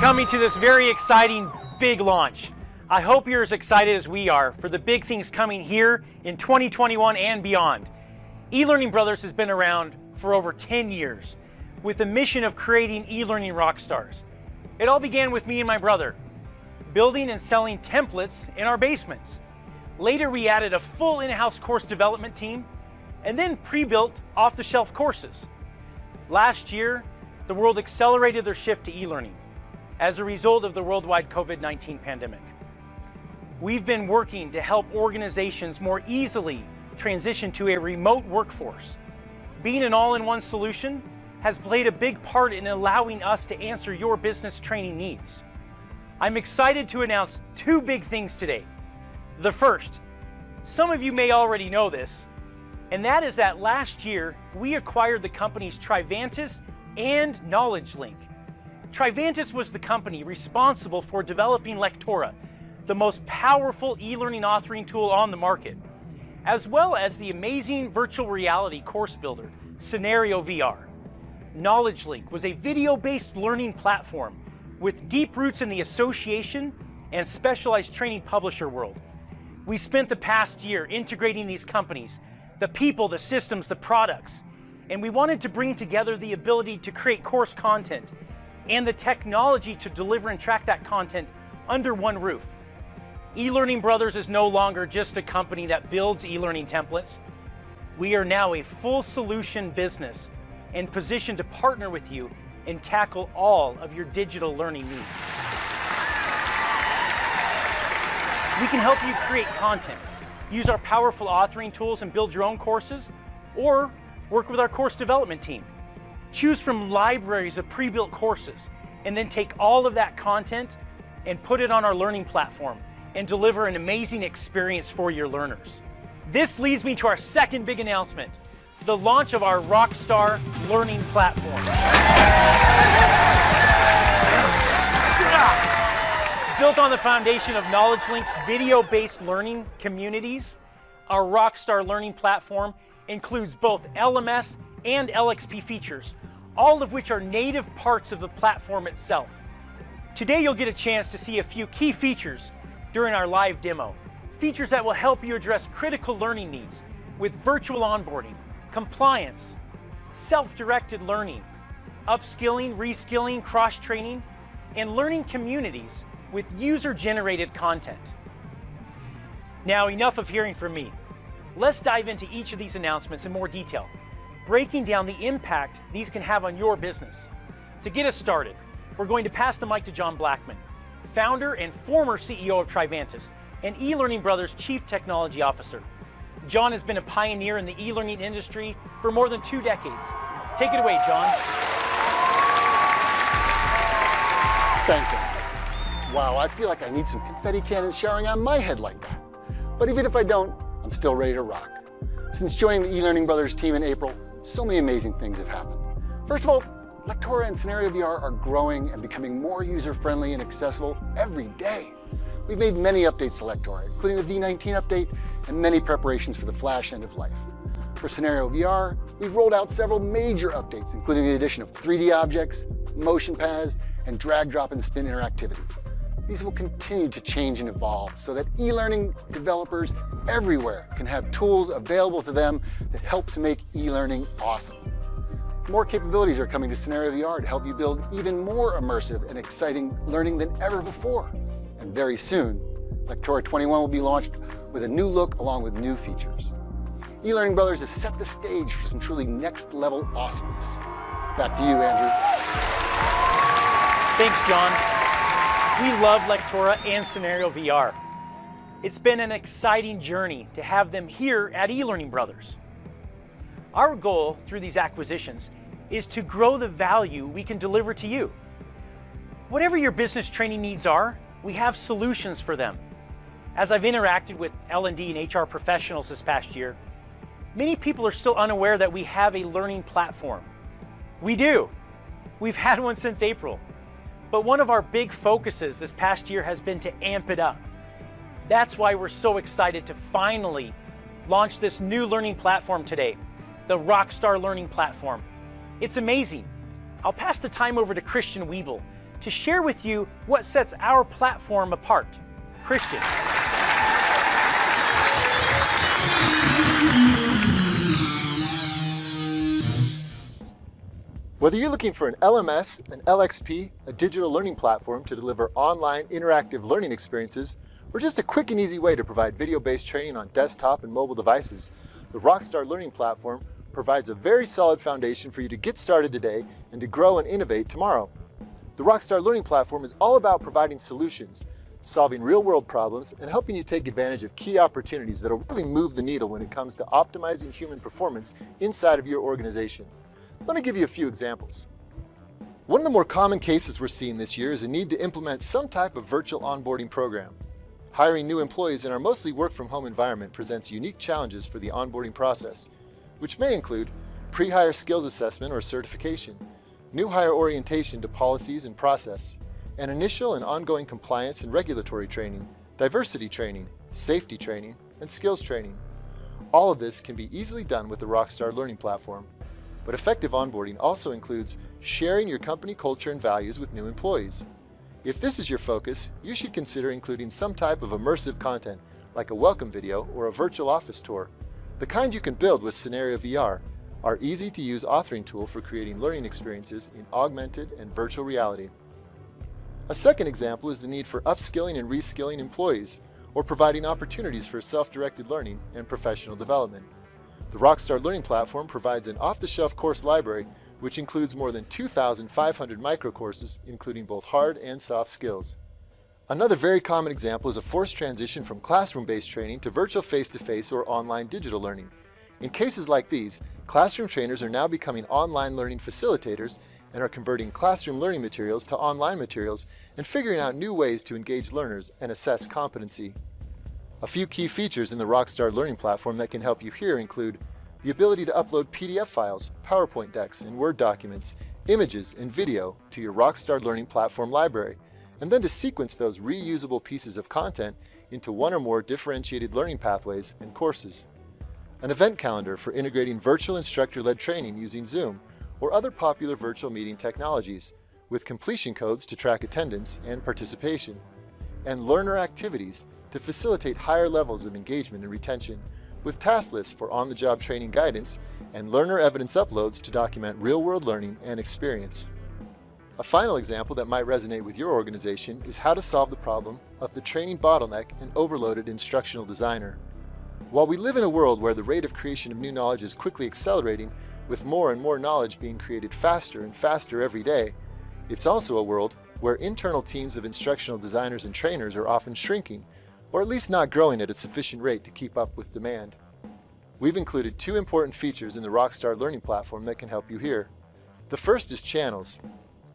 coming to this very exciting big launch. I hope you're as excited as we are for the big things coming here in 2021 and beyond. eLearning Brothers has been around for over 10 years with the mission of creating e-learning rock stars. It all began with me and my brother, building and selling templates in our basements. Later, we added a full in-house course development team and then pre-built off-the-shelf courses. Last year, the world accelerated their shift to e-learning as a result of the worldwide COVID-19 pandemic. We've been working to help organizations more easily transition to a remote workforce. Being an all-in-one solution has played a big part in allowing us to answer your business training needs. I'm excited to announce two big things today. The first, some of you may already know this, and that is that last year we acquired the companies Trivantis and KnowledgeLink. Trivantis was the company responsible for developing Lectora, the most powerful e-learning authoring tool on the market, as well as the amazing virtual reality course builder, CenarioVR. KnowledgeLink was a video-based learning platform with deep roots in the association and specialized training publisher world. We spent the past year integrating these companies, the people, the systems, the products, and we wanted to bring together the ability to create course content and the technology to deliver and track that content under one roof. eLearning Brothers is no longer just a company that builds e-learning templates. We are now a full solution business and positioned to partner with you and tackle all of your digital learning needs. We can help you create content, use our powerful authoring tools and build your own courses, or work with our course development team. Choose from libraries of pre-built courses and then take all of that content and put it on our learning platform and deliver an amazing experience for your learners. This leads me to our second big announcement, the launch of our Rockstar Learning Platform. Built on the foundation of KnowledgeLink's video-based learning communities, our Rockstar Learning Platform includes both LMS and LXP features all of which are native parts of the platform itself. Today you'll get a chance to see a few key features during our live demo. Features that will help you address critical learning needs with virtual onboarding, compliance, self-directed learning, upskilling, reskilling, cross-training, and learning communities with user-generated content. Now enough of hearing from me. Let's dive into each of these announcements in more detail breaking down the impact these can have on your business. To get us started, we're going to pass the mic to John Blackman, founder and former CEO of Trivantis, and eLearning Brothers Chief Technology Officer. John has been a pioneer in the e-learning industry for more than two decades. Take it away, John. Thank you. Wow, I feel like I need some confetti cannons showering on my head like that. But even if I don't, I'm still ready to rock. Since joining the eLearning Brothers team in April, so many amazing things have happened. First of all, Lectora and CenarioVR are growing and becoming more user-friendly and accessible every day. We've made many updates to Lectora, including the V19 update and many preparations for the Flash end of life. For CenarioVR, we've rolled out several major updates, including the addition of 3D objects, motion paths, and drag, drop, and spin interactivity. These will continue to change and evolve so that e-learning developers everywhere can have tools available to them that help to make e-learning awesome. More capabilities are coming to CenarioVR to help you build even more immersive and exciting learning than ever before. And very soon, Lectora 21 will be launched with a new look along with new features. eLearning Brothers has set the stage for some truly next level awesomeness. Back to you, Andrew. Thanks, John. We love Lectora and CenarioVR. It's been an exciting journey to have them here at eLearning Brothers. Our goal through these acquisitions is to grow the value we can deliver to you. Whatever your business training needs are, we have solutions for them. As I've interacted with L&D and HR professionals this past year, many people are still unaware that we have a learning platform. We do. We've had one since April. But one of our big focuses this past year has been to amp it up that's why we're so excited to finally launch this new learning platform today, the Rockstar Learning Platform. It's amazing. I'll pass the time over to Christian Weibell to share with you what sets our platform apart. Christian. Whether you're looking for an LMS, an LXP, a digital learning platform to deliver online interactive learning experiences, or just a quick and easy way to provide video-based training on desktop and mobile devices, the Rockstar Learning Platform provides a very solid foundation for you to get started today and to grow and innovate tomorrow. The Rockstar Learning Platform is all about providing solutions, solving real-world problems, and helping you take advantage of key opportunities that will really move the needle when it comes to optimizing human performance inside of your organization. Let me give you a few examples. One of the more common cases we're seeing this year is a need to implement some type of virtual onboarding program. Hiring new employees in our mostly work from home environment presents unique challenges for the onboarding process, which may include pre-hire skills assessment or certification, new hire orientation to policies and process, and initial and ongoing compliance and regulatory training, diversity training, safety training, and skills training. All of this can be easily done with the Rockstar Learning Platform. But effective onboarding also includes sharing your company culture and values with new employees. If this is your focus, you should consider including some type of immersive content, like a welcome video or a virtual office tour. The kind you can build with CenarioVR, our easy-to-use authoring tool for creating learning experiences in augmented and virtual reality. A second example is the need for upskilling and reskilling employees, or providing opportunities for self-directed learning and professional development. The Rockstar Learning Platform provides an off-the-shelf course library which includes more than 2,500 microcourses including both hard and soft skills. Another very common example is a forced transition from classroom-based training to virtual face-to-face or online digital learning. In cases like these, classroom trainers are now becoming online learning facilitators and are converting classroom learning materials to online materials and figuring out new ways to engage learners and assess competency. A few key features in the Rockstar Learning Platform that can help you here include the ability to upload PDF files, PowerPoint decks, and Word documents, images, and video to your Rockstar Learning Platform library, and then to sequence those reusable pieces of content into one or more differentiated learning pathways and courses. An event calendar for integrating virtual instructor-led training using Zoom or other popular virtual meeting technologies, with completion codes to track attendance and participation. And learner activities to facilitate higher levels of engagement and retention, with task lists for on-the-job training guidance and learner evidence uploads to document real-world learning and experience. A final example that might resonate with your organization is how to solve the problem of the training bottleneck and overloaded instructional designer. While we live in a world where the rate of creation of new knowledge is quickly accelerating, with more and more knowledge being created faster and faster every day, it's also a world where internal teams of instructional designers and trainers are often shrinking or at least not growing at a sufficient rate to keep up with demand. We've included two important features in the Rockstar Learning Platform that can help you here. The first is channels.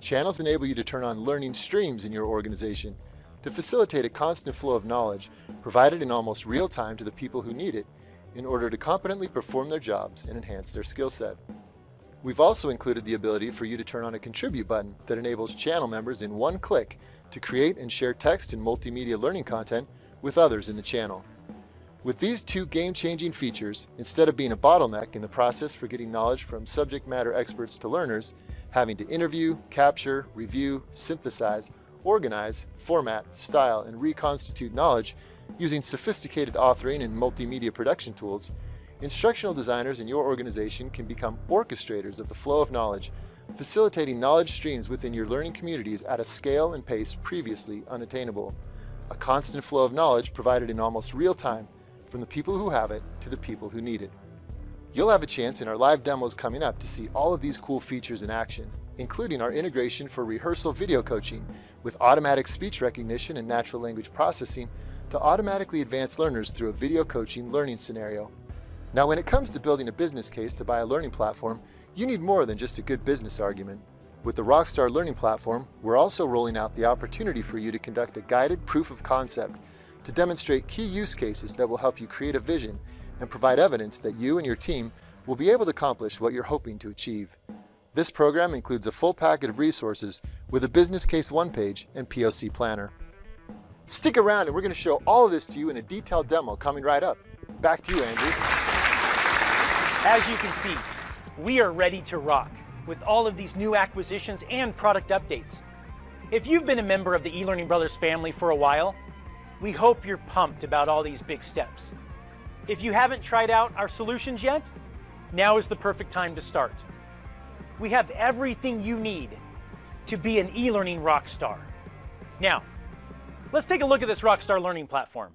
Channels enable you to turn on learning streams in your organization to facilitate a constant flow of knowledge provided in almost real time to the people who need it in order to competently perform their jobs and enhance their skill set. We've also included the ability for you to turn on a contribute button that enables channel members in one click to create and share text and multimedia learning content with others in the channel. With these two game-changing features, instead of being a bottleneck in the process for getting knowledge from subject matter experts to learners, having to interview, capture, review, synthesize, organize, format, style, and reconstitute knowledge using sophisticated authoring and multimedia production tools, instructional designers in your organization can become orchestrators of the flow of knowledge, facilitating knowledge streams within your learning communities at a scale and pace previously unattainable a constant flow of knowledge provided in almost real time from the people who have it to the people who need it. You'll have a chance in our live demos coming up to see all of these cool features in action, including our integration for rehearsal video coaching with automatic speech recognition and natural language processing to automatically advance learners through a video coaching learning scenario. Now, when it comes to building a business case to buy a learning platform, you need more than just a good business argument. With the Rockstar Learning Platform, we're also rolling out the opportunity for you to conduct a guided proof of concept to demonstrate key use cases that will help you create a vision and provide evidence that you and your team will be able to accomplish what you're hoping to achieve. This program includes a full packet of resources with a business case one page and POC planner. Stick around and we're going to show all of this to you in a detailed demo coming right up. Back to you, Andrew. As you can see, we are ready to rock with all of these new acquisitions and product updates. If you've been a member of the eLearning Brothers family for a while, we hope you're pumped about all these big steps. If you haven't tried out our solutions yet, now is the perfect time to start. We have everything you need to be an e-learning rock star. Now, let's take a look at this Rockstar Learning platform.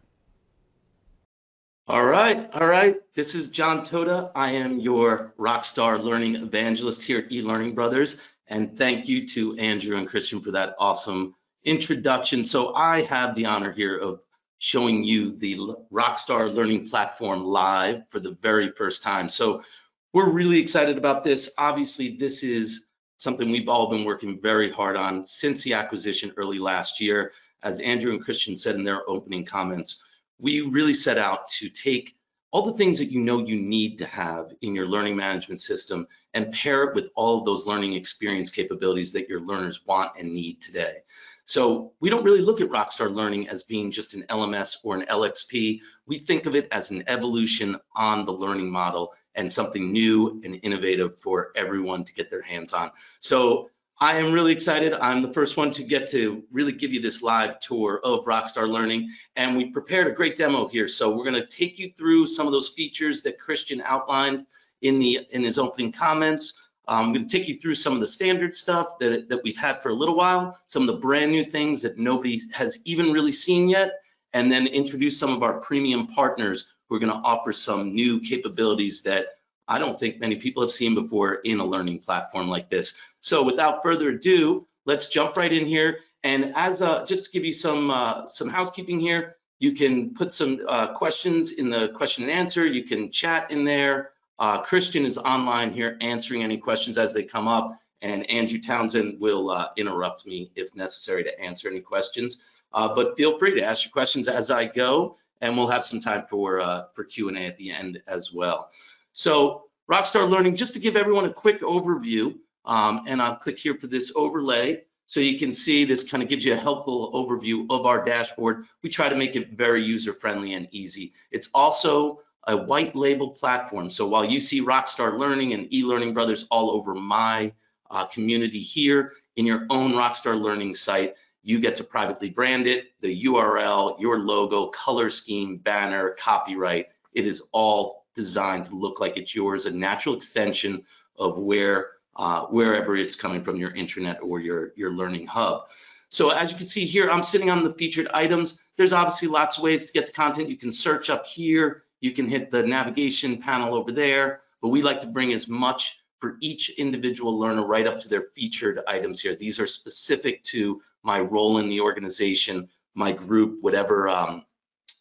All right, all right. This is John Toda. I am your Rockstar Learning Evangelist here at eLearning Brothers. And thank you to Andrew and Christian for that awesome introduction. So I have the honor here of showing you the Rockstar Learning Platform live for the very first time. So we're really excited about this. Obviously, this is something we've all been working very hard on since the acquisition early last year. As Andrew and Christian said in their opening comments, we really set out to take all the things that you know you need to have in your learning management system and pair it with all of those learning experience capabilities that your learners want and need today. So we don't really look at Rockstar Learning as being just an LMS or an LXP. We think of it as an evolution on the learning model and something new and innovative for everyone to get their hands on. So I am really excited. I'm the first one to get to really give you this live tour of Rockstar Learning, and we prepared a great demo here. So we're going to take you through some of those features that Christian outlined in the in his opening comments. I'm going to take you through some of the standard stuff that that we've had for a little while, some of the brand new things that nobody has even really seen yet, and then introduce some of our premium partners who are going to offer some new capabilities that I don't think many people have seen before in a learning platform like this. So without further ado, let's jump right in here. And as a, just to give you some uh, some housekeeping here, you can put some uh, questions in the question and answer. You can chat in there. Uh, Christian is online here answering any questions as they come up, and Andrew Townsend will uh, interrupt me if necessary to answer any questions. Uh, but feel free to ask your questions as I go, and we'll have some time for uh, for Q&A at the end as well. So Rockstar Learning, just to give everyone a quick overview, um, and I'll click here for this overlay. So you can see this kind of gives you a helpful overview of our dashboard. We try to make it very user-friendly and easy. It's also a white label platform. So while you see Rockstar Learning and eLearning Brothers all over my uh, community here, in your own Rockstar Learning site, you get to privately brand it, the URL, your logo, color scheme, banner, copyright. It is all designed to look like it's yours, a natural extension of where uh, wherever it's coming from your intranet or your, your learning hub. So as you can see here, I'm sitting on the featured items. There's obviously lots of ways to get the content. You can search up here. You can hit the navigation panel over there, but we like to bring as much for each individual learner right up to their featured items here. These are specific to my role in the organization, my group, whatever um,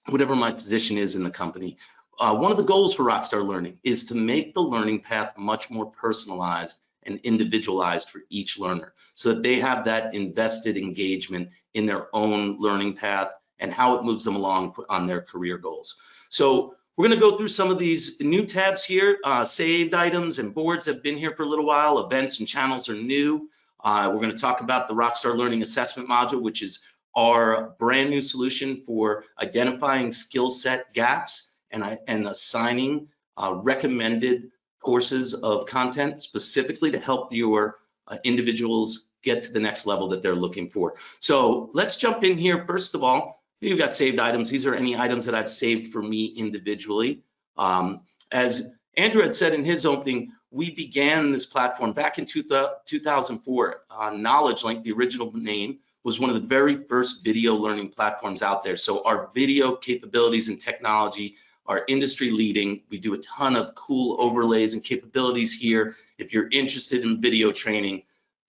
whatever my position is in the company. Uh, one of the goals for Rockstar Learning is to make the learning path much more personalized and individualized for each learner so that they have that invested engagement in their own learning path and how it moves them along on their career goals. So we're going to go through some of these new tabs here. Uh, saved items and boards have been here for a little while. Events and channels are new. Uh, we're going to talk about the Rockstar Learning Assessment module, which is our brand new solution for identifying skill set gaps and, and assigning uh, recommended courses of content specifically to help your uh, individuals get to the next level that they're looking for. So let's jump in here. First of all, you've got saved items. These are any items that I've saved for me individually. Um, as Andrew had said in his opening, we began this platform back in two 2004. Uh, KnowledgeLink, the original name, was one of the very first video learning platforms out there. So our video capabilities and technology are industry leading. We do a ton of cool overlays and capabilities here. If you're interested in video training,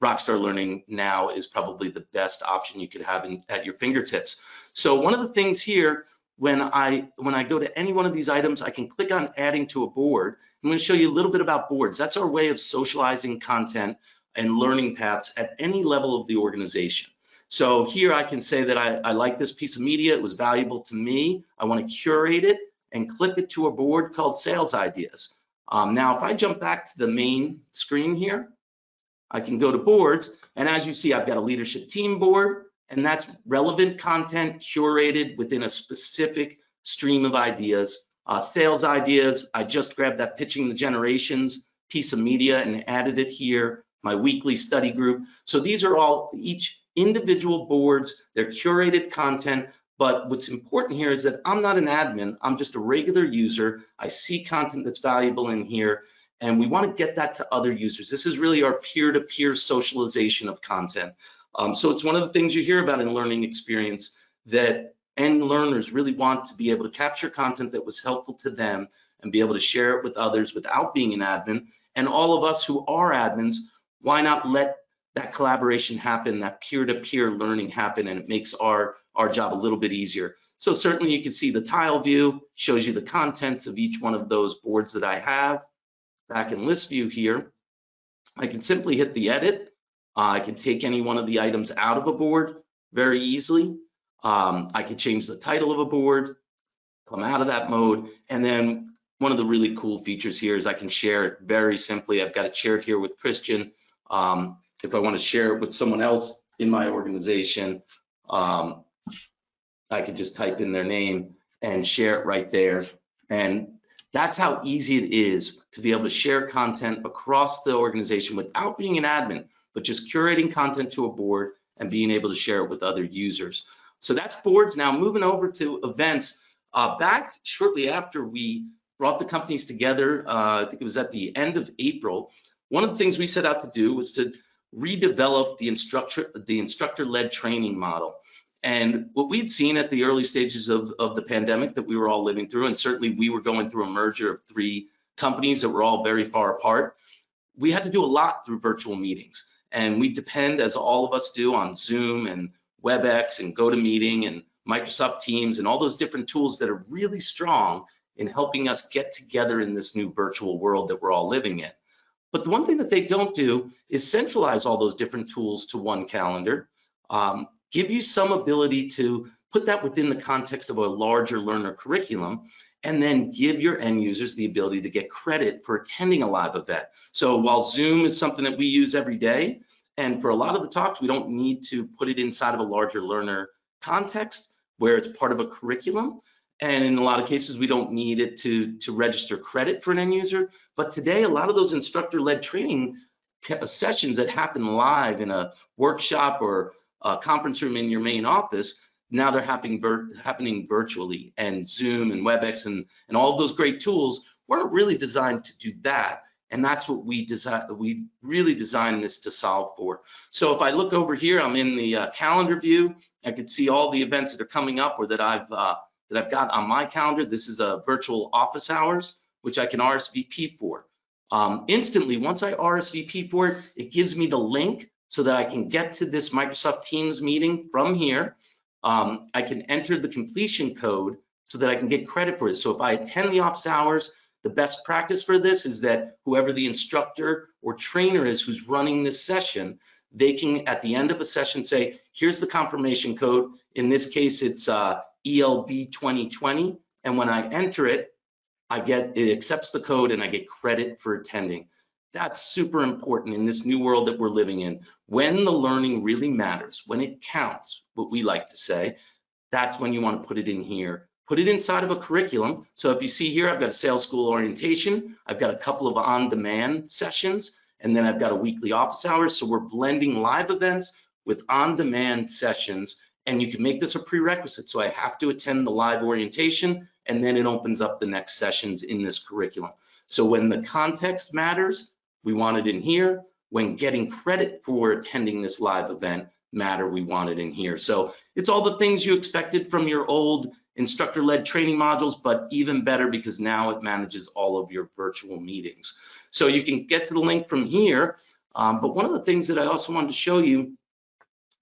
Rockstar Learning now is probably the best option you could have in, at your fingertips. So one of the things here, when I when I go to any one of these items, I can click on adding to a board. I'm going to show you a little bit about boards. That's our way of socializing content and learning paths at any level of the organization. So here I can say that I, I like this piece of media. It was valuable to me. I want to curate it and clip it to a board called Sales Ideas. Um, now, if I jump back to the main screen here, I can go to boards, and as you see, I've got a leadership team board, and that's relevant content curated within a specific stream of ideas. Uh, sales ideas, I just grabbed that pitching the generations piece of media and added it here, my weekly study group. So these are all, each individual boards, they're curated content, but what's important here is that I'm not an admin, I'm just a regular user. I see content that's valuable in here, and we want to get that to other users. This is really our peer-to-peer socialization of content. Um, so it's one of the things you hear about in learning experience that end learners really want to be able to capture content that was helpful to them and be able to share it with others without being an admin. And all of us who are admins, why not let that collaboration happen, that peer-to-peer learning happen, and it makes our, our job a little bit easier. So certainly you can see the tile view, shows you the contents of each one of those boards that I have. Back in list view here, I can simply hit the edit. Uh, I can take any one of the items out of a board very easily. Um, I can change the title of a board, come out of that mode, and then one of the really cool features here is I can share it very simply. I've got it shared here with Christian. Um, if I want to share it with someone else in my organization, um, I could just type in their name and share it right there. And that's how easy it is to be able to share content across the organization without being an admin, but just curating content to a board and being able to share it with other users. So that's boards. Now moving over to events. Uh, back shortly after we brought the companies together, uh, I think it was at the end of April, one of the things we set out to do was to redevelop the instructor the instructor-led training model. And what we'd seen at the early stages of, of the pandemic that we were all living through, and certainly we were going through a merger of three companies that were all very far apart, we had to do a lot through virtual meetings. And we depend, as all of us do, on Zoom and WebEx and GoToMeeting and Microsoft Teams and all those different tools that are really strong in helping us get together in this new virtual world that we're all living in. But the one thing that they don't do is centralize all those different tools to one calendar, um, give you some ability to put that within the context of a larger learner curriculum, and then give your end users the ability to get credit for attending a live event. So while Zoom is something that we use every day, and for a lot of the talks, we don't need to put it inside of a larger learner context where it's part of a curriculum. And in a lot of cases, we don't need it to, to register credit for an end user. But today, a lot of those instructor-led training sessions that happen live in a workshop or a conference room in your main office, now they're happening, vir happening virtually. And Zoom and WebEx and, and all those great tools weren't really designed to do that. And that's what we design, we really designed this to solve for. So if I look over here, I'm in the uh, calendar view. I can see all the events that are coming up or that I've uh, that I've got on my calendar. This is a virtual office hours, which I can RSVP for. Um, instantly, once I RSVP for it, it gives me the link so that I can get to this Microsoft Teams meeting from here. Um, I can enter the completion code so that I can get credit for it. So if I attend the office hours, the best practice for this is that whoever the instructor or trainer is who's running this session, they can at the end of a session say, here's the confirmation code. In this case, it's uh, ELB 2020. And when I enter it, I get, it accepts the code and I get credit for attending. That's super important in this new world that we're living in. When the learning really matters, when it counts, what we like to say, that's when you want to put it in here. Put it inside of a curriculum. So if you see here, I've got a sales school orientation. I've got a couple of on-demand sessions, and then I've got a weekly office hours. So we're blending live events with on-demand sessions and you can make this a prerequisite. So I have to attend the live orientation and then it opens up the next sessions in this curriculum. So when the context matters, we want it in here. When getting credit for attending this live event matter, we want it in here. So it's all the things you expected from your old instructor-led training modules, but even better because now it manages all of your virtual meetings. So you can get to the link from here. Um, but one of the things that I also wanted to show you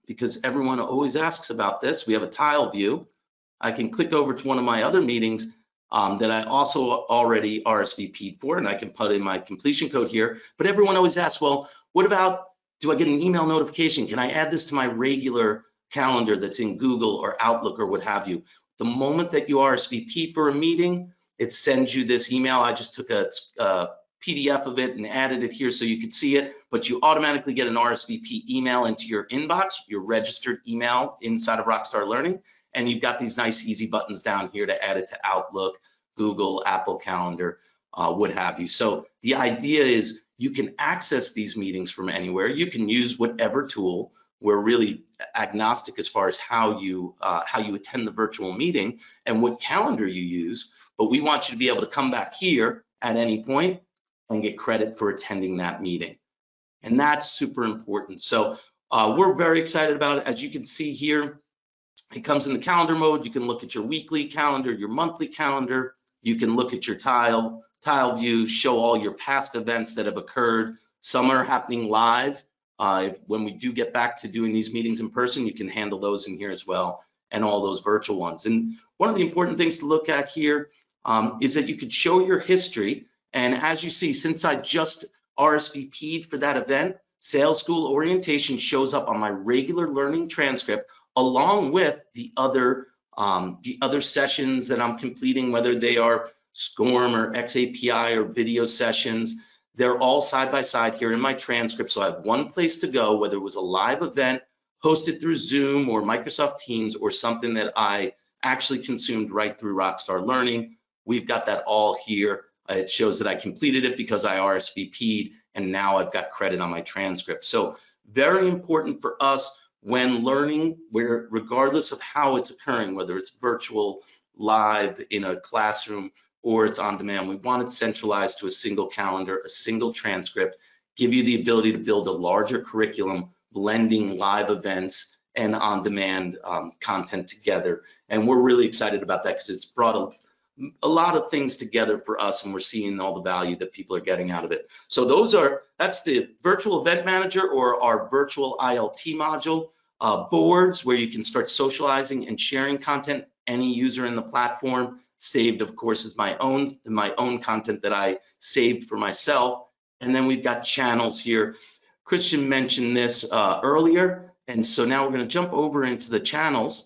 because everyone always asks about this. We have a tile view. I can click over to one of my other meetings um, that I also already RSVP'd for, and I can put in my completion code here. But everyone always asks, well, what about, do I get an email notification? Can I add this to my regular calendar that's in Google or Outlook or what have you? The moment that you RSVP for a meeting, it sends you this email. I just took a, a PDF of it and added it here so you could see it, but you automatically get an RSVP email into your inbox, your registered email inside of Rockstar Learning, and you've got these nice easy buttons down here to add it to Outlook, Google, Apple Calendar, uh, what have you. So the idea is you can access these meetings from anywhere. You can use whatever tool, we're really agnostic as far as how you uh, how you attend the virtual meeting and what calendar you use. But we want you to be able to come back here at any point and get credit for attending that meeting. And that's super important. So uh, we're very excited about it. As you can see here, it comes in the calendar mode. You can look at your weekly calendar, your monthly calendar. You can look at your tile, tile view, show all your past events that have occurred. Some are happening live. Uh, if, when we do get back to doing these meetings in person, you can handle those in here as well and all those virtual ones. And one of the important things to look at here um, is that you could show your history. And as you see, since I just RSVP'd for that event, sales school orientation shows up on my regular learning transcript along with the other um, the other sessions that I'm completing, whether they are SCORM or XAPI or video sessions. They're all side by side here in my transcript. So I have one place to go, whether it was a live event hosted through Zoom or Microsoft Teams or something that I actually consumed right through Rockstar Learning. We've got that all here. It shows that I completed it because I RSVP'd and now I've got credit on my transcript. So very important for us when learning, where regardless of how it's occurring, whether it's virtual, live, in a classroom, or it's on demand, we want it centralized to a single calendar, a single transcript, give you the ability to build a larger curriculum, blending live events and on-demand um, content together. And we're really excited about that because it's brought a a lot of things together for us and we're seeing all the value that people are getting out of it. So those are, that's the virtual event manager or our virtual ILT module. Uh, boards where you can start socializing and sharing content, any user in the platform. Saved, of course, is my own, my own content that I saved for myself. And then we've got channels here. Christian mentioned this uh, earlier. And so now we're gonna jump over into the channels.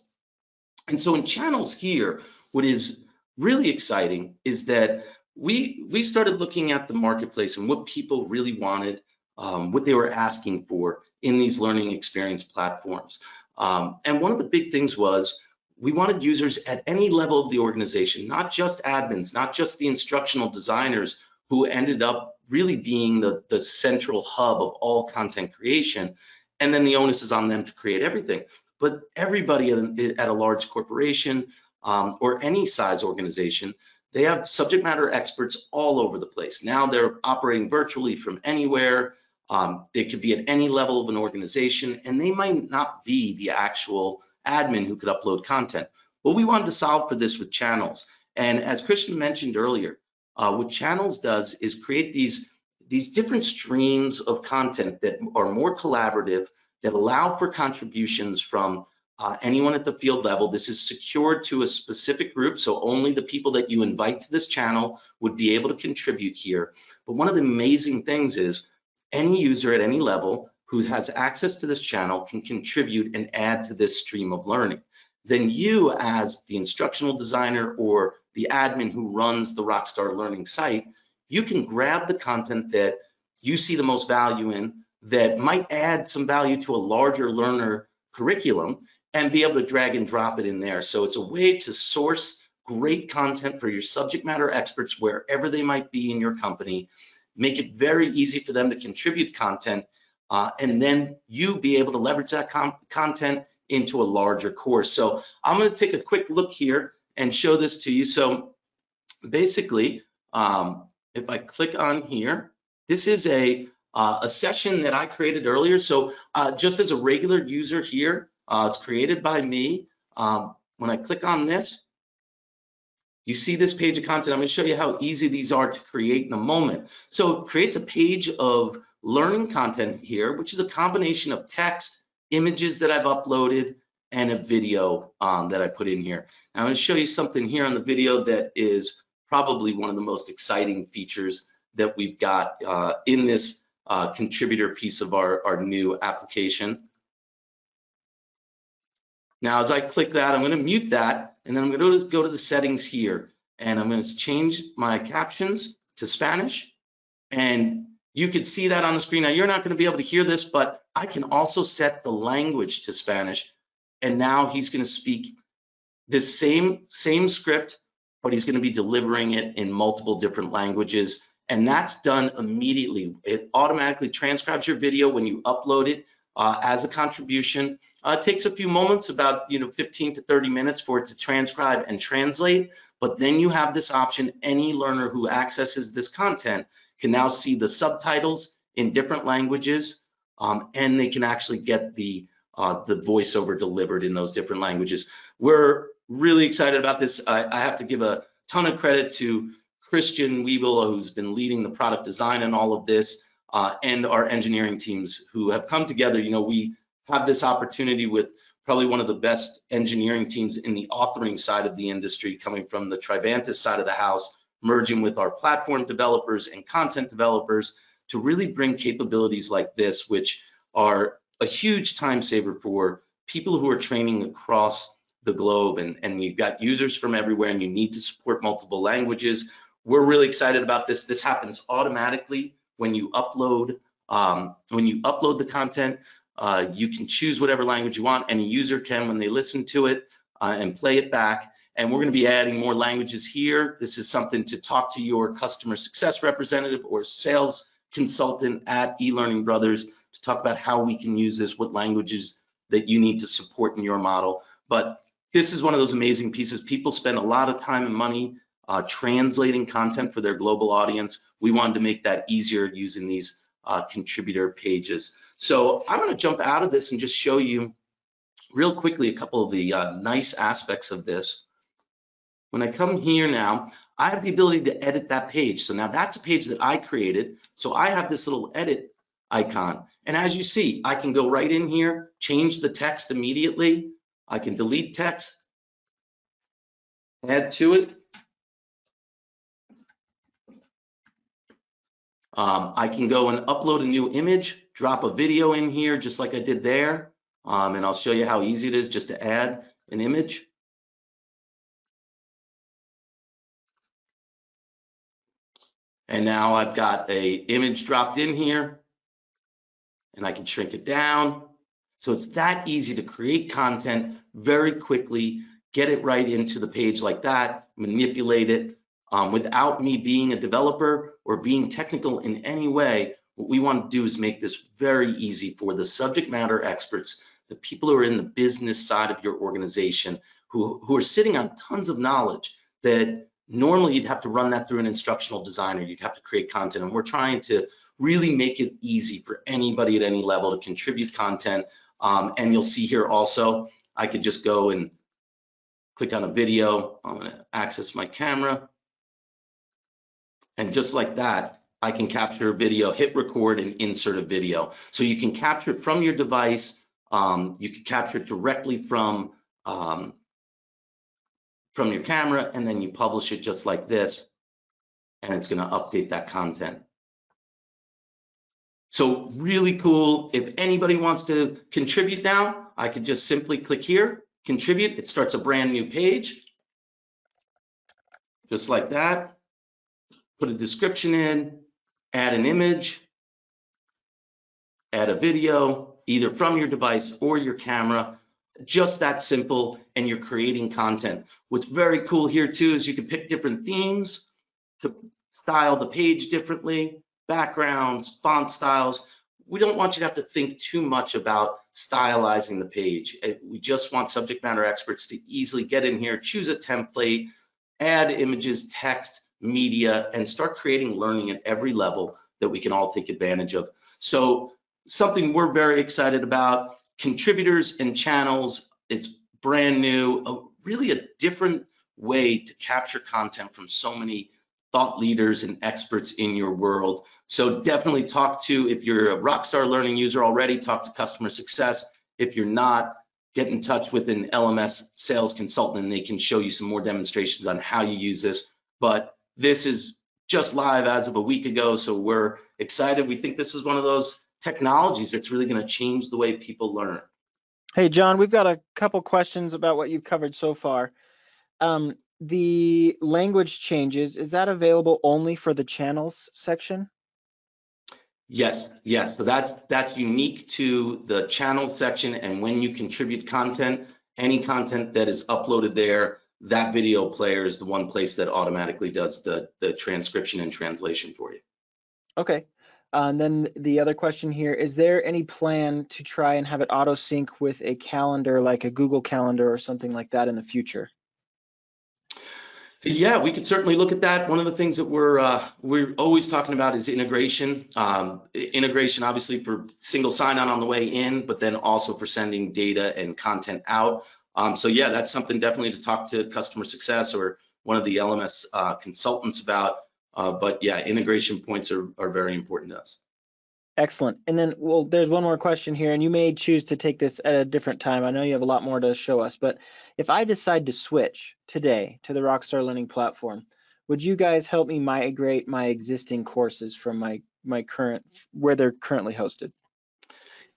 And so in channels here, what is really exciting is that we we started looking at the marketplace and what people really wanted, um, what they were asking for in these learning experience platforms. Um, and one of the big things was we wanted users at any level of the organization, not just admins, not just the instructional designers who ended up really being the, the central hub of all content creation. And then the onus is on them to create everything. But everybody at a, at a large corporation, um, or any size organization, they have subject matter experts all over the place. Now they're operating virtually from anywhere. Um, they could be at any level of an organization, and they might not be the actual admin who could upload content. Well, we wanted to solve for this with channels. And as Christian mentioned earlier, uh, what channels does is create these, these different streams of content that are more collaborative, that allow for contributions from uh, anyone at the field level. This is secured to a specific group, so only the people that you invite to this channel would be able to contribute here. But one of the amazing things is any user at any level who has access to this channel can contribute and add to this stream of learning. Then you as the instructional designer or the admin who runs the Rockstar Learning site, you can grab the content that you see the most value in that might add some value to a larger learner curriculum and be able to drag and drop it in there. So it's a way to source great content for your subject matter experts wherever they might be in your company, make it very easy for them to contribute content, uh, and then you be able to leverage that content into a larger course. So I'm going to take a quick look here and show this to you. So basically, um, if I click on here, this is a uh, a session that I created earlier. So uh, just as a regular user here, uh, it's created by me. Um, when I click on this, you see this page of content. I'm going to show you how easy these are to create in a moment. So it creates a page of learning content here, which is a combination of text, images that I've uploaded, and a video um, that I put in here. Now I'm going to show you something here on the video that is probably one of the most exciting features that we've got uh, in this uh, contributor piece of our, our new application. Now, as I click that, I'm going to mute that, and then I'm going to go to the settings here, and I'm going to change my captions to Spanish, and you can see that on the screen. Now, you're not going to be able to hear this, but I can also set the language to Spanish, and now he's going to speak this same, same script, but he's going to be delivering it in multiple different languages, and that's done immediately. It automatically transcribes your video when you upload it uh, as a contribution. Uh, takes a few moments, about you know 15 to 30 minutes for it to transcribe and translate. But then you have this option. Any learner who accesses this content can now see the subtitles in different languages, um, and they can actually get the uh, the voiceover delivered in those different languages. We're really excited about this. I, I have to give a ton of credit to Christian Weibell, who's been leading the product design and all of this, uh, and our engineering teams who have come together. You know, we have this opportunity with probably one of the best engineering teams in the authoring side of the industry, coming from the Trivantis side of the house, merging with our platform developers and content developers to really bring capabilities like this, which are a huge time saver for people who are training across the globe and, and you've got users from everywhere and you need to support multiple languages. We're really excited about this. This happens automatically when you upload um, when you upload the content. Uh, you can choose whatever language you want. Any user can when they listen to it uh, and play it back. And we're going to be adding more languages here. This is something to talk to your customer success representative or sales consultant at eLearning Brothers to talk about how we can use this, what languages that you need to support in your model. But this is one of those amazing pieces. People spend a lot of time and money uh, translating content for their global audience. We wanted to make that easier using these uh, contributor pages. So I'm going to jump out of this and just show you real quickly a couple of the uh, nice aspects of this. When I come here now, I have the ability to edit that page. So now that's a page that I created. So I have this little edit icon. And as you see, I can go right in here, change the text immediately. I can delete text, add to it. Um, I can go and upload a new image, drop a video in here just like I did there. Um, and I'll show you how easy it is just to add an image. And now I've got a image dropped in here and I can shrink it down. So it's that easy to create content very quickly, get it right into the page like that, manipulate it um, without me being a developer or being technical in any way. What we want to do is make this very easy for the subject matter experts, the people who are in the business side of your organization, who, who are sitting on tons of knowledge that normally you'd have to run that through an instructional designer. You'd have to create content. And we're trying to really make it easy for anybody at any level to contribute content. Um, and you'll see here also, I could just go and click on a video. I'm going to access my camera. And just like that, I can capture a video, hit record and insert a video. So you can capture it from your device. Um, you can capture it directly from um, from your camera and then you publish it just like this and it's going to update that content. So really cool. If anybody wants to contribute now, I could just simply click here, contribute. It starts a brand new page, just like that. Put a description in, add an image, add a video, either from your device or your camera, just that simple and you're creating content. What's very cool here too is you can pick different themes to style the page differently, backgrounds, font styles. We don't want you to have to think too much about stylizing the page. Eh, we just want subject matter experts to easily get in here, choose a template, add images, text, media, and start creating learning at every level that we can all take advantage of. So something we're very excited about contributors and channels. It's brand new, a, really a different way to capture content from so many thought leaders and experts in your world. So definitely talk to, if you're a Rockstar Learning user already, talk to customer success. If you're not, get in touch with an LMS sales consultant and they can show you some more demonstrations on how you use this. But this is just live as of a week ago, so we're excited. We think this is one of those technologies that's really going to change the way people learn. Hey, John, we've got a couple questions about what you've covered so far. Um, the language changes, is that available only for the channels section? Yes, yes. So that's that's unique to the channels section. And when you contribute content, any content that is uploaded there, that video player is the one place that automatically does the, the transcription and translation for you. Okay. Uh, and then the other question here, is there any plan to try and have it auto sync with a calendar like a Google Calendar or something like that in the future? Yeah, we could certainly look at that. One of the things that we're uh, we're always talking about is integration. Um, integration, obviously, for single sign-on on the way in, but then also for sending data and content out. Um, so yeah, that's something definitely to talk to customer success or one of the LMS uh, consultants about. Uh, but yeah, integration points are, are very important to us. Excellent. And then, well, there's one more question here, and you may choose to take this at a different time. I know you have a lot more to show us, but if I decide to switch today to the Rockstar Learning platform, would you guys help me migrate my existing courses from my my current where they're currently hosted?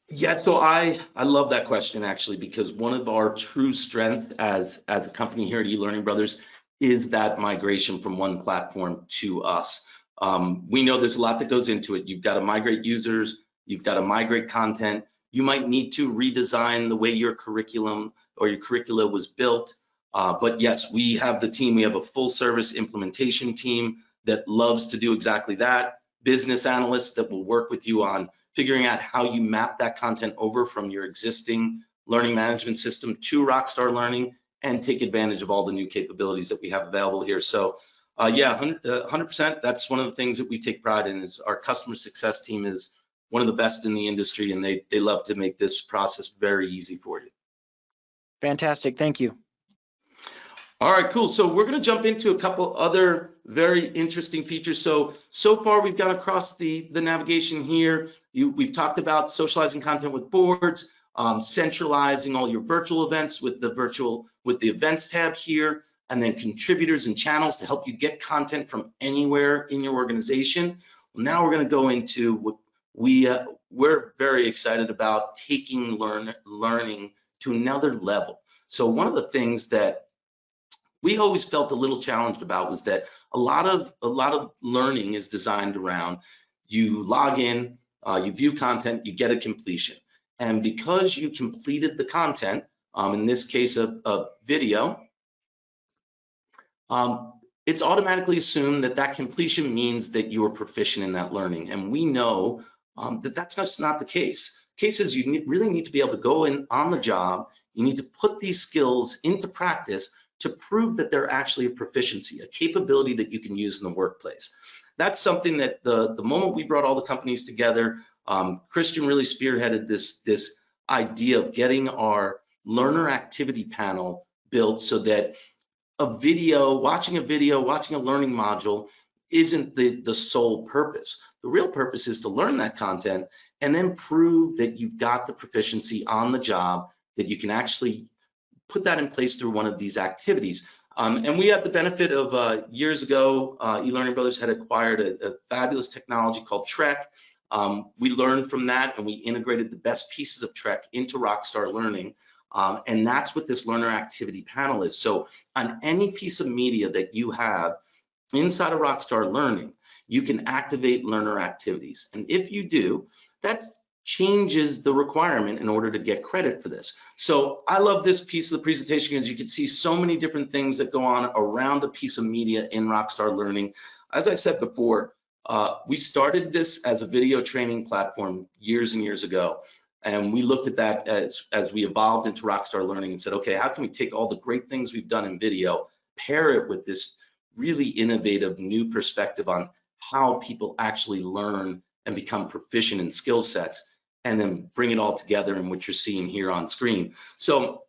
Yeah, so I I love that question actually because one of our true strengths as as a company here at eLearning Brothers is that migration from one platform to us. Um, we know there's a lot that goes into it. You've got to migrate users, you've got to migrate content. You might need to redesign the way your curriculum or your curricula was built. Uh, but yes, we have the team. We have a full service implementation team that loves to do exactly that. Business analysts that will work with you on figuring out how you map that content over from your existing learning management system to Rockstar Learning and take advantage of all the new capabilities that we have available here. So uh, yeah, 100%. Uh, that's one of the things that we take pride in is our customer success team is one of the best in the industry and they, they love to make this process very easy for you. Fantastic. Thank you. All right, cool. So we're going to jump into a couple other very interesting features. So, so far we've got across the, the navigation here. You, we've talked about socializing content with boards, um, centralizing all your virtual events with the virtual, with the events tab here, and then contributors and channels to help you get content from anywhere in your organization. Well, now we're going to go into what we, uh, we're very excited about taking learn, learning to another level. So one of the things that we always felt a little challenged about was that a lot of a lot of learning is designed around you log in, uh, you view content, you get a completion, and because you completed the content, um, in this case a, a video, um, it's automatically assumed that that completion means that you are proficient in that learning, and we know um, that that's just not the case. Cases you really need to be able to go in on the job. You need to put these skills into practice to prove that they're actually a proficiency, a capability that you can use in the workplace. That's something that the, the moment we brought all the companies together, um, Christian really spearheaded this, this idea of getting our learner activity panel built so that a video, watching a video, watching a learning module isn't the, the sole purpose. The real purpose is to learn that content and then prove that you've got the proficiency on the job, that you can actually put that in place through one of these activities. Um, and we had the benefit of uh, years ago, uh, eLearning Brothers had acquired a, a fabulous technology called Trek. Um, we learned from that and we integrated the best pieces of Trek into Rockstar Learning. Um, and that's what this learner activity panel is. So on any piece of media that you have inside of Rockstar Learning, you can activate learner activities. And if you do, that changes the requirement in order to get credit for this. So I love this piece of the presentation because you can see so many different things that go on around a piece of media in Rockstar Learning. As I said before, uh, we started this as a video training platform years and years ago. And we looked at that as, as we evolved into Rockstar Learning and said, okay, how can we take all the great things we've done in video, pair it with this really innovative new perspective on how people actually learn and become proficient in skill sets and then bring it all together in what you're seeing here on screen. So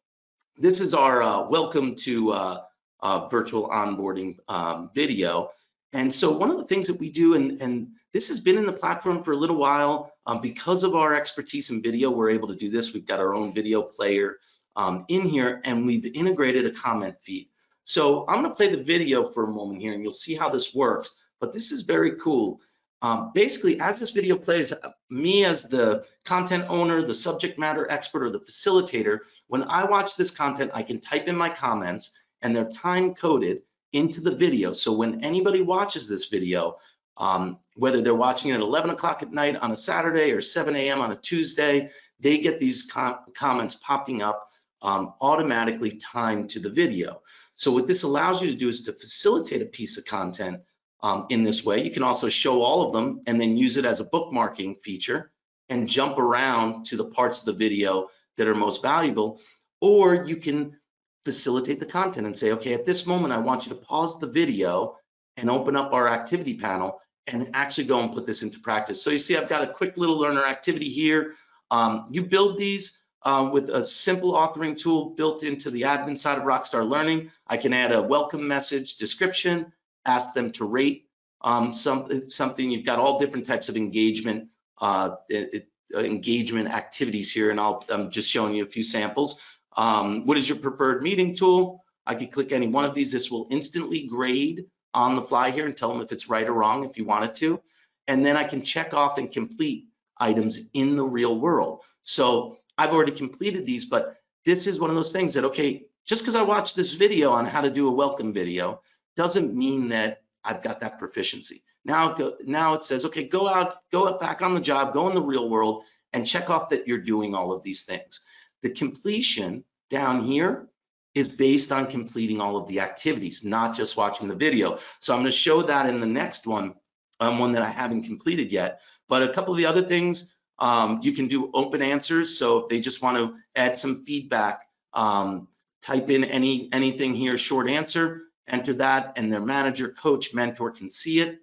this is our uh, welcome to uh, uh, virtual onboarding um, video. And so one of the things that we do, and, and this has been in the platform for a little while, um, because of our expertise in video, we're able to do this. We've got our own video player um, in here, and we've integrated a comment feed. So I'm gonna play the video for a moment here, and you'll see how this works, but this is very cool. Um, basically, as this video plays, me as the content owner, the subject matter expert, or the facilitator, when I watch this content, I can type in my comments and they're time coded into the video. So when anybody watches this video, um, whether they're watching it at 11 o'clock at night on a Saturday or 7 a.m. on a Tuesday, they get these com comments popping up um, automatically timed to the video. So what this allows you to do is to facilitate a piece of content um, in this way. You can also show all of them and then use it as a bookmarking feature and jump around to the parts of the video that are most valuable. Or you can facilitate the content and say, okay, at this moment, I want you to pause the video and open up our activity panel and actually go and put this into practice. So you see, I've got a quick little learner activity here. Um, you build these uh, with a simple authoring tool built into the admin side of Rockstar Learning. I can add a welcome message description, ask them to rate um, some, something. You've got all different types of engagement uh, it, engagement activities here, and I'll, I'm just showing you a few samples. Um, what is your preferred meeting tool? I could click any one of these. This will instantly grade on the fly here and tell them if it's right or wrong if you wanted to. And then I can check off and complete items in the real world. So I've already completed these, but this is one of those things that, okay, just because I watched this video on how to do a welcome video doesn't mean that I've got that proficiency. Now, go, now it says, okay, go out, go out back on the job, go in the real world and check off that you're doing all of these things. The completion down here is based on completing all of the activities, not just watching the video. So I'm gonna show that in the next one, um, one that I haven't completed yet. But a couple of the other things, um, you can do open answers. So if they just want to add some feedback, um, type in any anything here, short answer, enter that, and their manager, coach, mentor can see it.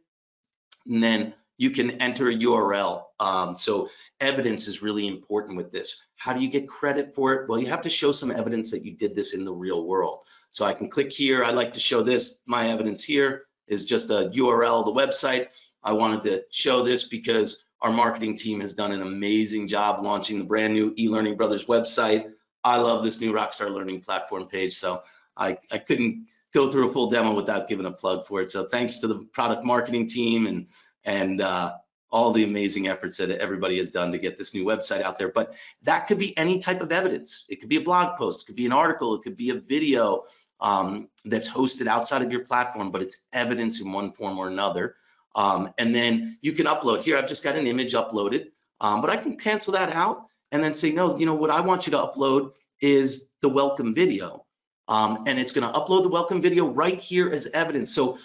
And then you can enter a URL. Um, so evidence is really important with this. How do you get credit for it? Well, you have to show some evidence that you did this in the real world. So I can click here. I like to show this. My evidence here is just a URL the website. I wanted to show this because our marketing team has done an amazing job launching the brand new eLearning Brothers website. I love this new Rockstar Learning platform page, so I, I couldn't go through a full demo without giving a plug for it. So thanks to the product marketing team and and uh, all the amazing efforts that everybody has done to get this new website out there. But that could be any type of evidence. It could be a blog post, it could be an article, it could be a video um, that's hosted outside of your platform, but it's evidence in one form or another. Um, and then you can upload here. I've just got an image uploaded, um, but I can cancel that out and then say, no, you know what I want you to upload is the welcome video. Um, and it's going to upload the welcome video right here as evidence. So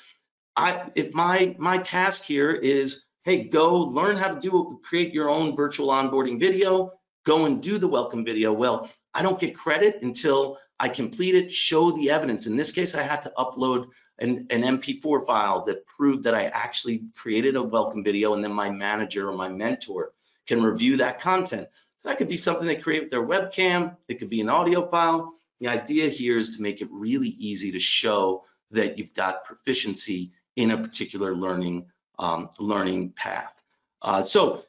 I, if my my task here is, hey, go learn how to do create your own virtual onboarding video, go and do the welcome video. Well, I don't get credit until I complete it, show the evidence. In this case, I had to upload an, an MP4 file that proved that I actually created a welcome video and then my manager or my mentor can review that content. So that could be something they create with their webcam. It could be an audio file. The idea here is to make it really easy to show that you've got proficiency in a particular learning um, learning path. Uh, so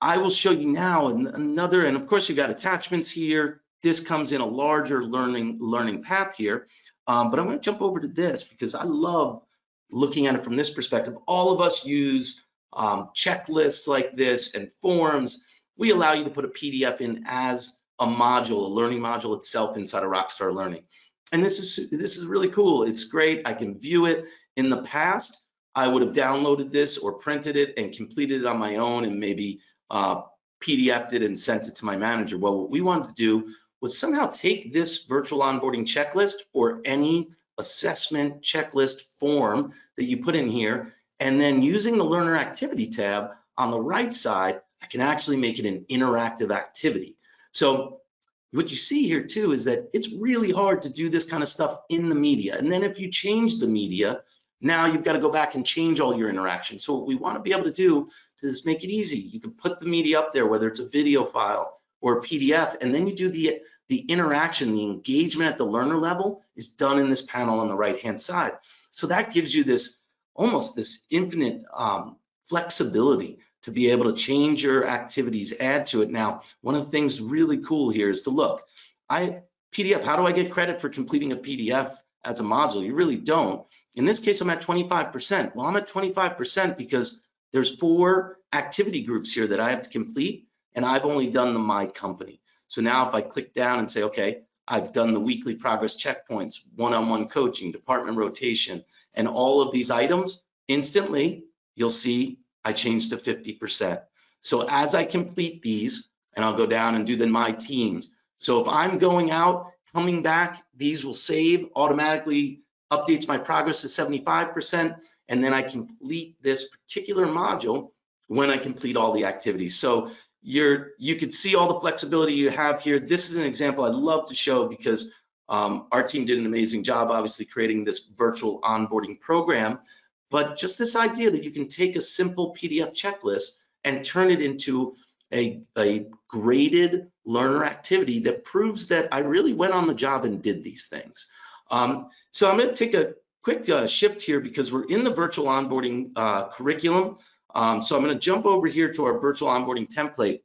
I will show you now another, and of course you've got attachments here. This comes in a larger learning learning path here. Um, but I'm going to jump over to this because I love looking at it from this perspective. All of us use um, checklists like this and forms. We allow you to put a PDF in as a module, a learning module itself inside of Rockstar Learning. And this is this is really cool. It's great. I can view it. In the past, I would have downloaded this or printed it and completed it on my own and maybe uh, PDFed it and sent it to my manager. Well, what we wanted to do was somehow take this virtual onboarding checklist or any assessment checklist form that you put in here, and then using the learner activity tab on the right side, I can actually make it an interactive activity. So what you see here too is that it's really hard to do this kind of stuff in the media. And then if you change the media, now you've got to go back and change all your interactions. So what we want to be able to do is make it easy. You can put the media up there, whether it's a video file or a PDF, and then you do the, the interaction, the engagement at the learner level is done in this panel on the right-hand side. So that gives you this almost this infinite um, flexibility to be able to change your activities, add to it. Now, one of the things really cool here is to look. I PDF, how do I get credit for completing a PDF as a module? You really don't. In this case, I'm at 25%. Well, I'm at 25% because there's four activity groups here that I have to complete and I've only done the My Company. So now if I click down and say, okay, I've done the weekly progress checkpoints, one-on-one coaching, department rotation, and all of these items, instantly you'll see I changed to 50%. So as I complete these, and I'll go down and do the My Teams. So if I'm going out, coming back, these will save automatically updates my progress to 75%, and then I complete this particular module when I complete all the activities. So you're, you could see all the flexibility you have here. This is an example I'd love to show because um, our team did an amazing job, obviously creating this virtual onboarding program, but just this idea that you can take a simple PDF checklist and turn it into a, a graded learner activity that proves that I really went on the job and did these things. Um, so I'm going to take a quick uh, shift here because we're in the virtual onboarding uh, curriculum. Um, so I'm going to jump over here to our virtual onboarding template.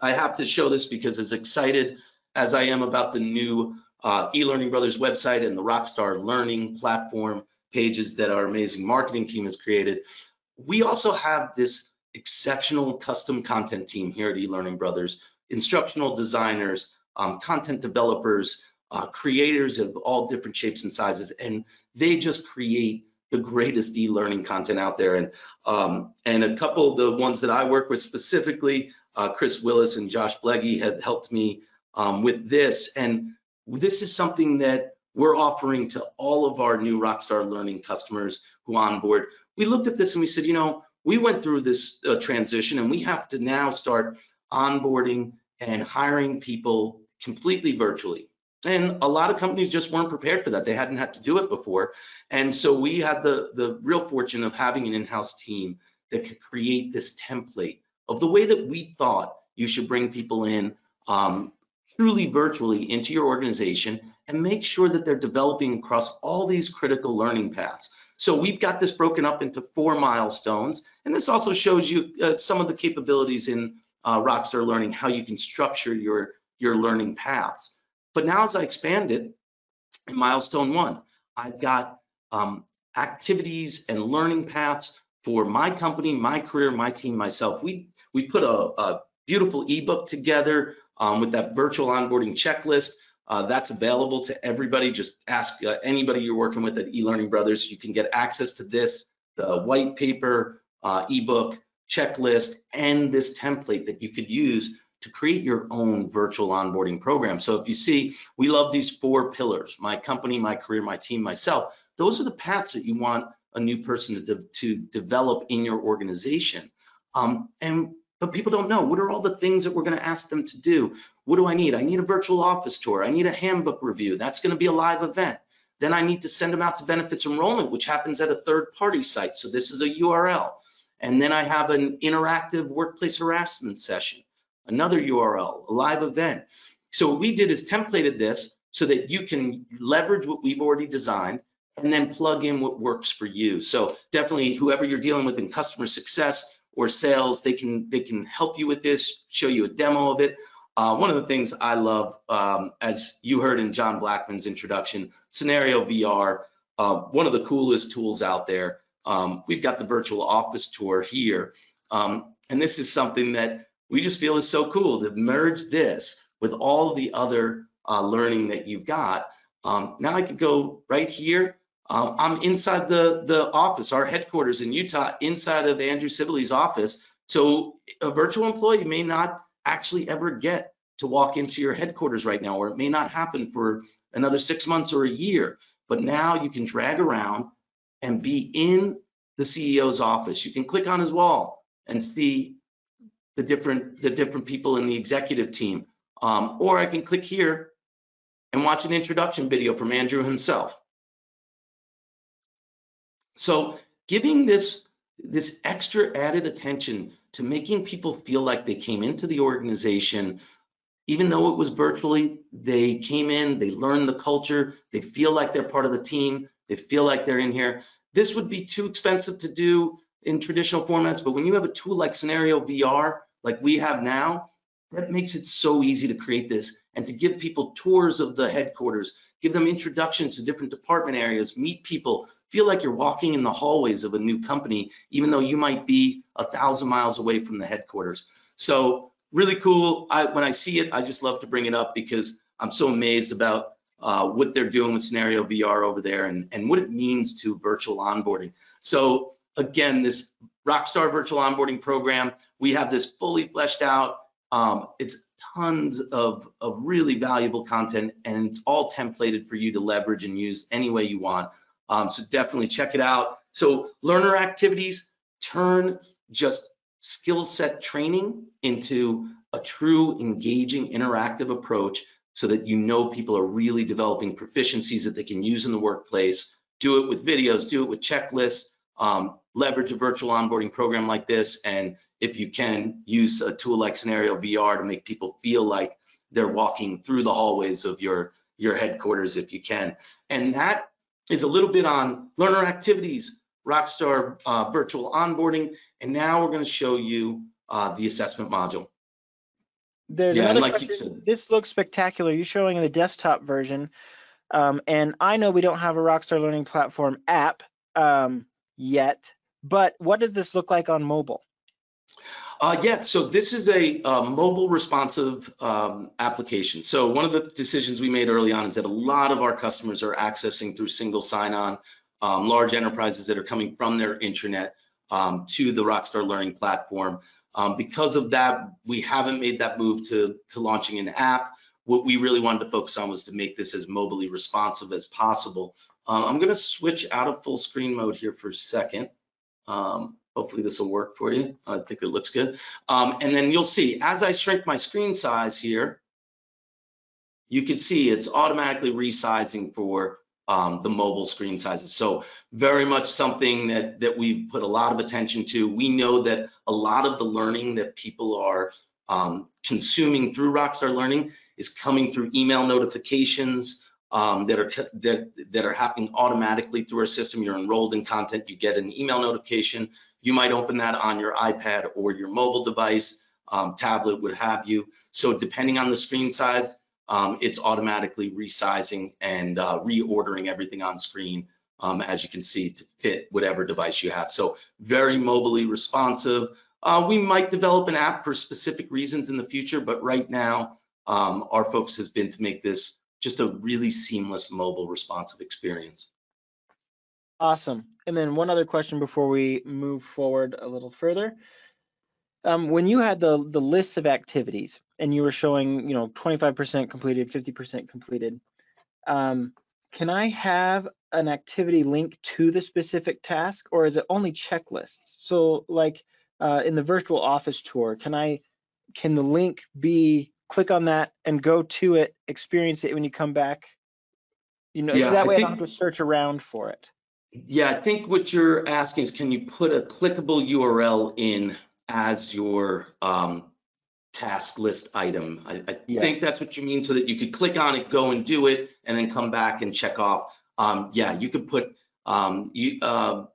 I have to show this because as excited as I am about the new uh, eLearning Brothers website and the Rockstar Learning platform pages that our amazing marketing team has created, we also have this exceptional custom content team here at eLearning Brothers, instructional designers, um, content developers, uh, creators of all different shapes and sizes, and they just create the greatest e-learning content out there. And um, and a couple of the ones that I work with specifically, uh, Chris Willis and Josh Bleggy have helped me um, with this. And this is something that we're offering to all of our new Rockstar Learning customers who onboard. We looked at this and we said, you know, we went through this uh, transition and we have to now start onboarding and hiring people completely virtually. And a lot of companies just weren't prepared for that. They hadn't had to do it before. And so we had the, the real fortune of having an in-house team that could create this template of the way that we thought you should bring people in um, truly virtually into your organization and make sure that they're developing across all these critical learning paths. So we've got this broken up into four milestones, and this also shows you uh, some of the capabilities in uh, Rockstar Learning, how you can structure your, your learning paths. But now as I expand it, in milestone one, I've got um, activities and learning paths for my company, my career, my team, myself. We, we put a, a beautiful ebook together um, with that virtual onboarding checklist. Uh, that's available to everybody. Just ask uh, anybody you're working with at eLearning Brothers. You can get access to this, the white paper, uh, ebook, checklist, and this template that you could use to create your own virtual onboarding program. So if you see, we love these four pillars, my company, my career, my team, myself. Those are the paths that you want a new person to, de to develop in your organization. Um, and but people don't know. What are all the things that we're going to ask them to do? What do i need? I need a virtual office tour. I need a handbook review. That's going to be a live event. Then i need to send them out to benefits enrollment which happens at a third party site. So this is a url and then i have an interactive workplace harassment session another url a live event. So what we did is templated this so that you can leverage what we've already designed and then plug in what works for you. So definitely whoever you're dealing with in customer success or sales, they can they can help you with this, show you a demo of it. Uh, one of the things I love, um, as you heard in John Blackman's introduction, CenarioVR, uh, one of the coolest tools out there. Um, we've got the virtual office tour here, um, and this is something that we just feel is so cool to merge this with all the other uh, learning that you've got. Um, now I could go right here uh, I'm inside the, the office, our headquarters in Utah, inside of Andrew Scivally's office. So a virtual employee may not actually ever get to walk into your headquarters right now, or it may not happen for another six months or a year. But now you can drag around and be in the CEO's office. You can click on his wall and see the different the different people in the executive team. Um, or I can click here and watch an introduction video from Andrew himself. So giving this this extra added attention to making people feel like they came into the organization, even though it was virtually, they came in, they learned the culture, they feel like they're part of the team, they feel like they're in here. This would be too expensive to do in traditional formats, but when you have a tool like CenarioVR, like we have now, that makes it so easy to create this and to give people tours of the headquarters, give them introductions to different department areas, meet people, feel like you're walking in the hallways of a new company, even though you might be a thousand miles away from the headquarters. So really cool. I, when I see it, I just love to bring it up because I'm so amazed about uh, what they're doing with CenarioVR over there and, and what it means to virtual onboarding. So again, this Rockstar virtual onboarding program, we have this fully fleshed out um, it's tons of, of really valuable content and it's all templated for you to leverage and use any way you want. Um, so definitely check it out. So learner activities turn just skill set training into a true engaging interactive approach so that you know people are really developing proficiencies that they can use in the workplace. Do it with videos, do it with checklists, um, leverage a virtual onboarding program like this, and if you can, use a tool like CenarioVR to make people feel like they're walking through the hallways of your, your headquarters if you can. And that is a little bit on learner activities, Rockstar uh, virtual onboarding, and now we're gonna show you uh, the assessment module. There's Yeah, another like question. This looks spectacular. You're showing the desktop version. Um, and I know we don't have a Rockstar Learning Platform app um, yet, but what does this look like on mobile? Uh, yeah, so this is a uh, mobile responsive um, application. So one of the decisions we made early on is that a lot of our customers are accessing through single sign-on, um, large enterprises that are coming from their intranet um, to the Rockstar Learning platform. Um, because of that, we haven't made that move to, to launching an app. What we really wanted to focus on was to make this as mobilely responsive as possible. Um, I'm gonna switch out of full screen mode here for a second. Um, hopefully this will work for you. I think it looks good. Um, and then you'll see, as I shrink my screen size here, you can see it's automatically resizing for um, the mobile screen sizes. So very much something that, that we've put a lot of attention to. We know that a lot of the learning that people are um, consuming through Rockstar Learning is coming through email notifications um, that are that, that are happening automatically through our system. You're enrolled in content, you get an email notification. You might open that on your iPad or your mobile device, um, tablet, what have you. So depending on the screen size, um, it's automatically resizing and uh, reordering everything on screen, um, as you can see, to fit whatever device you have. So very mobily responsive. Uh, we might develop an app for specific reasons in the future, but right now, um, our focus has been to make this just a really seamless mobile responsive experience. Awesome. And then one other question before we move forward a little further. Um, when you had the the lists of activities and you were showing, you know, 25% completed, 50% completed, um, can I have an activity link to the specific task or is it only checklists? So like uh, in the virtual office tour, can I can the link be click on that and go to it, experience it when you come back? You know, Yeah, that I way I don't have to search around for it. Yeah, I think what you're asking is can you put a clickable URL in as your um, task list item? I, I Yes. think that's what you mean so that you could click on it, go and do it, and then come back and check off. Um, yeah, you could put, um, you, uh,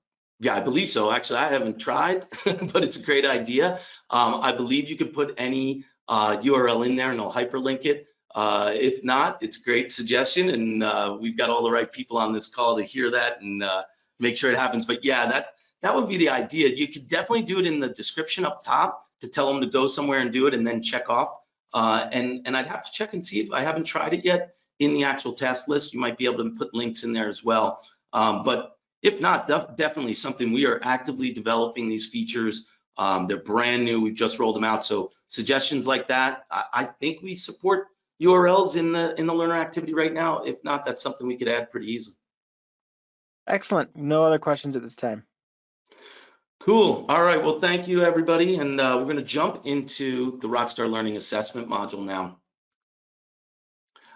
yeah, I believe so. Actually, I haven't tried, but it's a great idea. Um, I believe you could put any uh, URL in there and it'll hyperlink it. Uh, if not, it's a great suggestion, and uh, we've got all the right people on this call to hear that and uh, make sure it happens. But yeah, that that would be the idea. You could definitely do it in the description up top to tell them to go somewhere and do it, and then check off. Uh, and and I'd have to check and see if I haven't tried it yet in the actual task list. You might be able to put links in there as well. Um, but if not, def- definitely something we are actively developing these features. Um, they're brand new. We've just rolled them out. So suggestions like that, I, I think we support URLs in the in the learner activity right now. If not, that's something we could add pretty easily. Excellent. No other questions at this time. Cool. All right. Well, thank you, everybody. And uh, we're going to jump into the Rockstar Learning Assessment module now.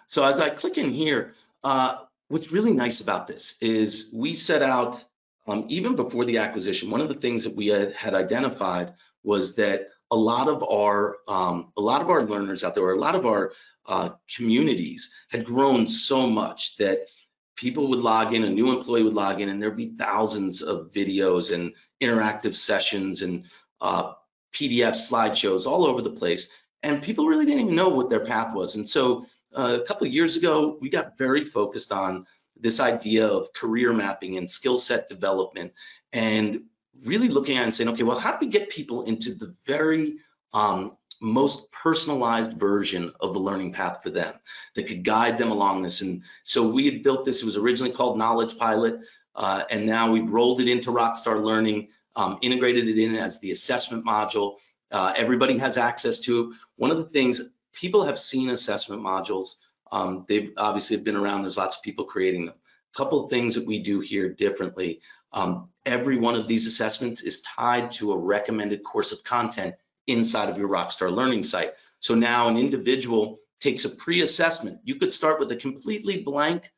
So as I click in here, uh, what's really nice about this is we set out, um, even before the acquisition, one of the things that we had, had identified was that a lot of our um, a lot of our learners out there, or a lot of our uh, communities had grown so much that people would log in, a new employee would log in, and there'd be thousands of videos and interactive sessions and uh, PDF slideshows all over the place. And people really didn't even know what their path was. And so uh, a couple of years ago, we got very focused on this idea of career mapping and skill set development and really looking at and saying, okay, well, how do we get people into the very um, most personalized version of the learning path for them that could guide them along this. And so we had built this, it was originally called Knowledge Pilot, uh, and now we've rolled it into Rockstar Learning, um, integrated it in as the assessment module. Uh, everybody has access to it. One of the things people have seen assessment modules. Um, they've obviously have been around. There's lots of people creating them. A couple of things that we do here differently. Um, every one of these assessments is tied to a recommended course of content inside of your Rockstar Learning site. So now an individual takes a pre-assessment. You could start with a completely blank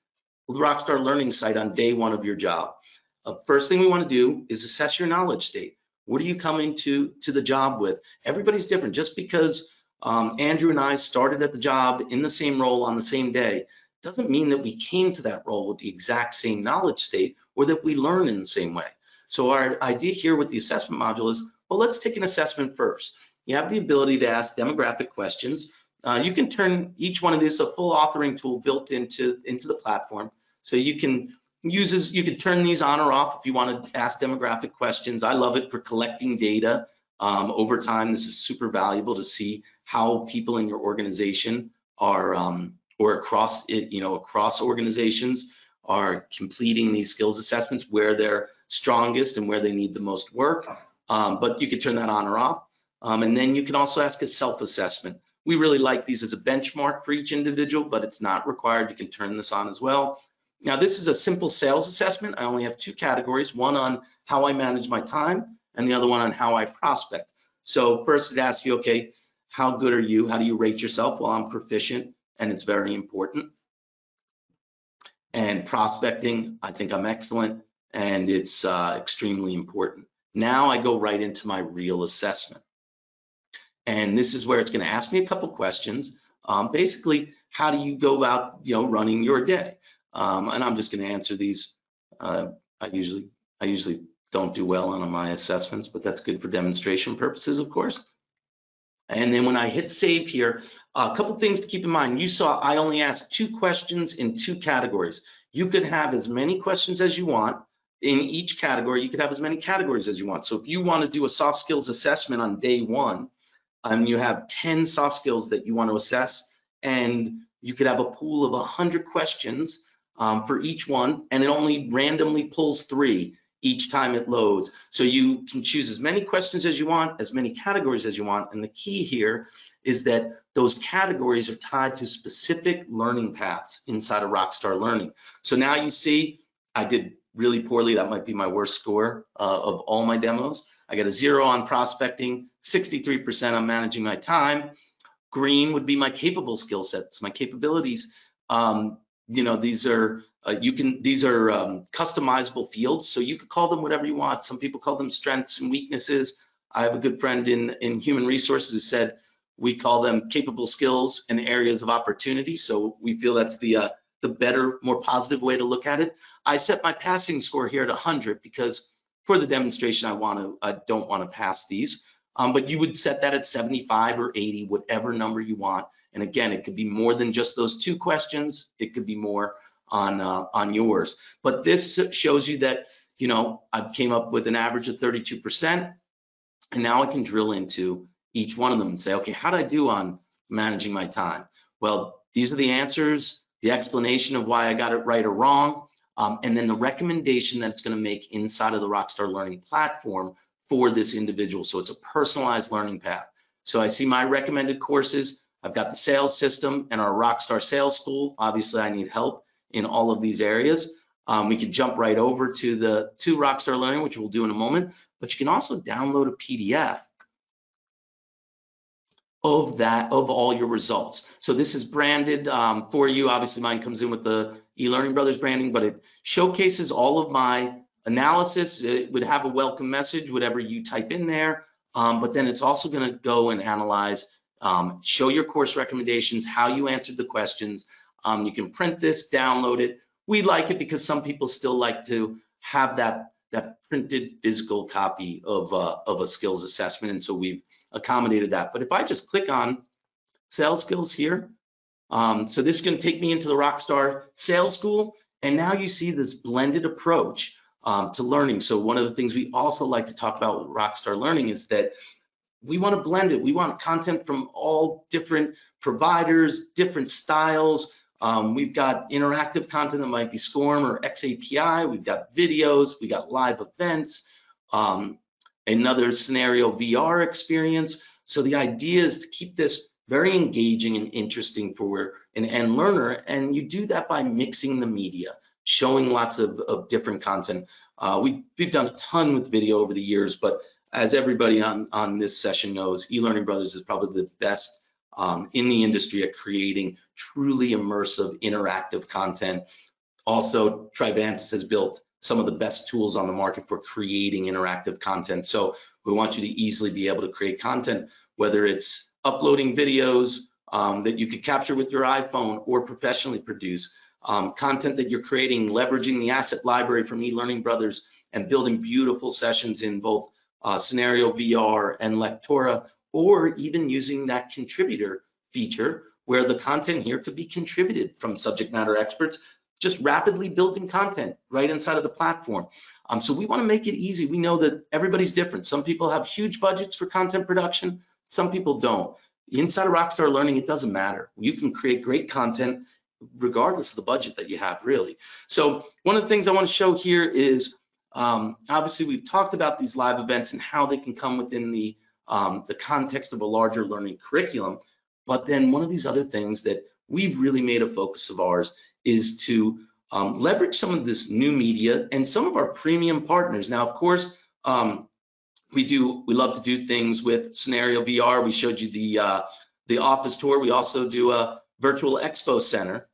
Rockstar Learning site on day one of your job. Uh, first thing we want to do is assess your knowledge state. What are you coming to to the job with? Everybody's different. Just because um, Andrew and I started at the job in the same role on the same day doesn't mean that we came to that role with the exact same knowledge state or that we learn in the same way. So our idea here with the assessment module is, well, let's take an assessment first. You have the ability to ask demographic questions. Uh, you can turn each one of these a full authoring tool built into, into the platform. So you can uses you can turn these on or off if you want to ask demographic questions. I love it for collecting data um, over time. This is super valuable to see how people in your organization are um, or across it, you know, across organizations are completing these skills assessments where they're strongest and where they need the most work. Um, but you could turn that on or off. Um, and then you can also ask a self-assessment. We really like these as a benchmark for each individual, but it's not required. You can turn this on as well. Now, this is a simple sales assessment. I only have two categories, one on how I manage my time and the other one on how I prospect. So first it asks you, okay, how good are you? How do you rate yourself? Well, I'm proficient and it's very important. And prospecting, I think I'm excellent and it's uh, extremely important. Now I go right into my real assessment. And this is where it's gonna ask me a couple questions. Um, basically, how do you go about you know, running your day? Um, and I'm just going to answer these. Uh, I usually I usually don't do well on my assessments, but that's good for demonstration purposes, of course. And then when I hit save here, a couple things to keep in mind. You saw I only asked two questions in two categories. You could have as many questions as you want in each category. You could have as many categories as you want. So if you want to do a soft skills assessment on day one, um, you have 10 soft skills that you want to assess, and you could have a pool of 100 questions um, for each one, and it only randomly pulls three each time it loads. So you can choose as many questions as you want, as many categories as you want. And the key here is that those categories are tied to specific learning paths inside of Rockstar Learning. So now you see I did really poorly. That might be my worst score uh, of all my demos. I got a zero on prospecting, 63% on managing my time. Green would be my capable skill sets, my capabilities. Um, you know these are uh, you can these are um, customizable fields so you could call them whatever you want. Some people call them strengths and weaknesses. I have a good friend in in human resources who said we call them capable skills and areas of opportunity so we feel that's the uh, the better more positive way to look at it. I set my passing score here at 100 because for the demonstration i want to i don't want to pass these. Um, but you would set that at 75 or 80, whatever number you want. And again, it could be more than just those two questions. It could be more on uh, on yours. But this shows you that, you know, I came up with an average of 32%. And now I can drill into each one of them and say, okay, how did I do on managing my time? Well, these are the answers, the explanation of why I got it right or wrong, um, and then the recommendation that it's going to make inside of the Rockstar Learning platform for this individual. So it's a personalized learning path. So I see my recommended courses. I've got the sales system and our Rockstar Sales School. Obviously, I need help in all of these areas. Um, we can jump right over to the to Rockstar Learning, which we'll do in a moment. But you can also download a PDF of that of all your results. So this is branded um, for you. Obviously, mine comes in with the eLearning Brothers branding, but it showcases all of my analysis. It would have a welcome message, whatever you type in there. Um, but then it's also going to go and analyze, um, show your course recommendations, how you answered the questions. Um, you can print this, download it. We like it because some people still like to have that that printed physical copy of uh, of a skills assessment, and so we've accommodated that. But if I just click on sales skills here, um, so this is going to take me into the Rockstar Sales School, and now you see this blended approach um, to learning. So one of the things we also like to talk about with Rockstar Learning is that we want to blend it. We want content from all different providers, different styles. Um, we've got interactive content that might be SCORM or XAPI. We've got videos. We got live events. Um, another CenarioVR experience. So the idea is to keep this very engaging and interesting for an end learner. And you do that by mixing the media, showing lots of, of different content. Uh, we, we've done a ton with video over the years, but as everybody on, on this session knows, eLearning Brothers is probably the best um, in the industry at creating truly immersive, interactive content. Also, Trivantis has built some of the best tools on the market for creating interactive content. So we want you to easily be able to create content, whether it's uploading videos um, that you could capture with your iPhone or professionally produce, um, content that you're creating, leveraging the asset library from eLearning Brothers and building beautiful sessions in both uh, CenarioVR and Lectora, or even using that contributor feature where the content here could be contributed from subject matter experts, just rapidly building content right inside of the platform. Um, so we want to make it easy. We know that everybody's different. Some people have huge budgets for content production, some people don't. Inside of Rockstar Learning, it doesn't matter. You can create great content regardless of the budget that you have, really. So one of the things I want to show here is um, obviously we've talked about these live events and how they can come within the um, the context of a larger learning curriculum. But then one of these other things that we've really made a focus of ours is to um, leverage some of this new media and some of our premium partners. Now, of course, um, we do we love to do things with CenarioVR. We showed you the uh, the office tour. We also do a virtual expo center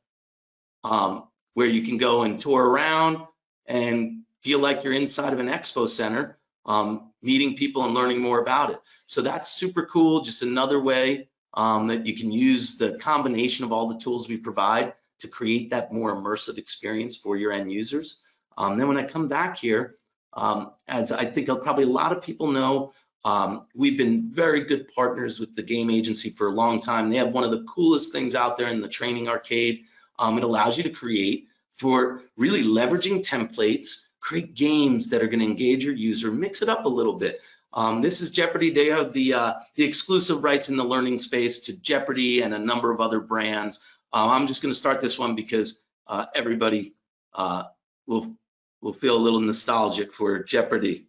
um, where you can go and tour around and feel like you're inside of an expo center, um, meeting people and learning more about it. So that's super cool. Just another way um, that you can use the combination of all the tools we provide to create that more immersive experience for your end users. Um, then when I come back here, um, as I think probably a lot of people know, um, we've been very good partners with the game agency for a long time. They have one of the coolest things out there in the training arcade. Um, it allows you to create for really leveraging templates, create games that are going to engage your user, mix it up a little bit. Um, this is Jeopardy. They have the uh, the exclusive rights in the learning space to Jeopardy and a number of other brands. Uh, I'm just going to start this one because uh, everybody uh, will will feel a little nostalgic for Jeopardy.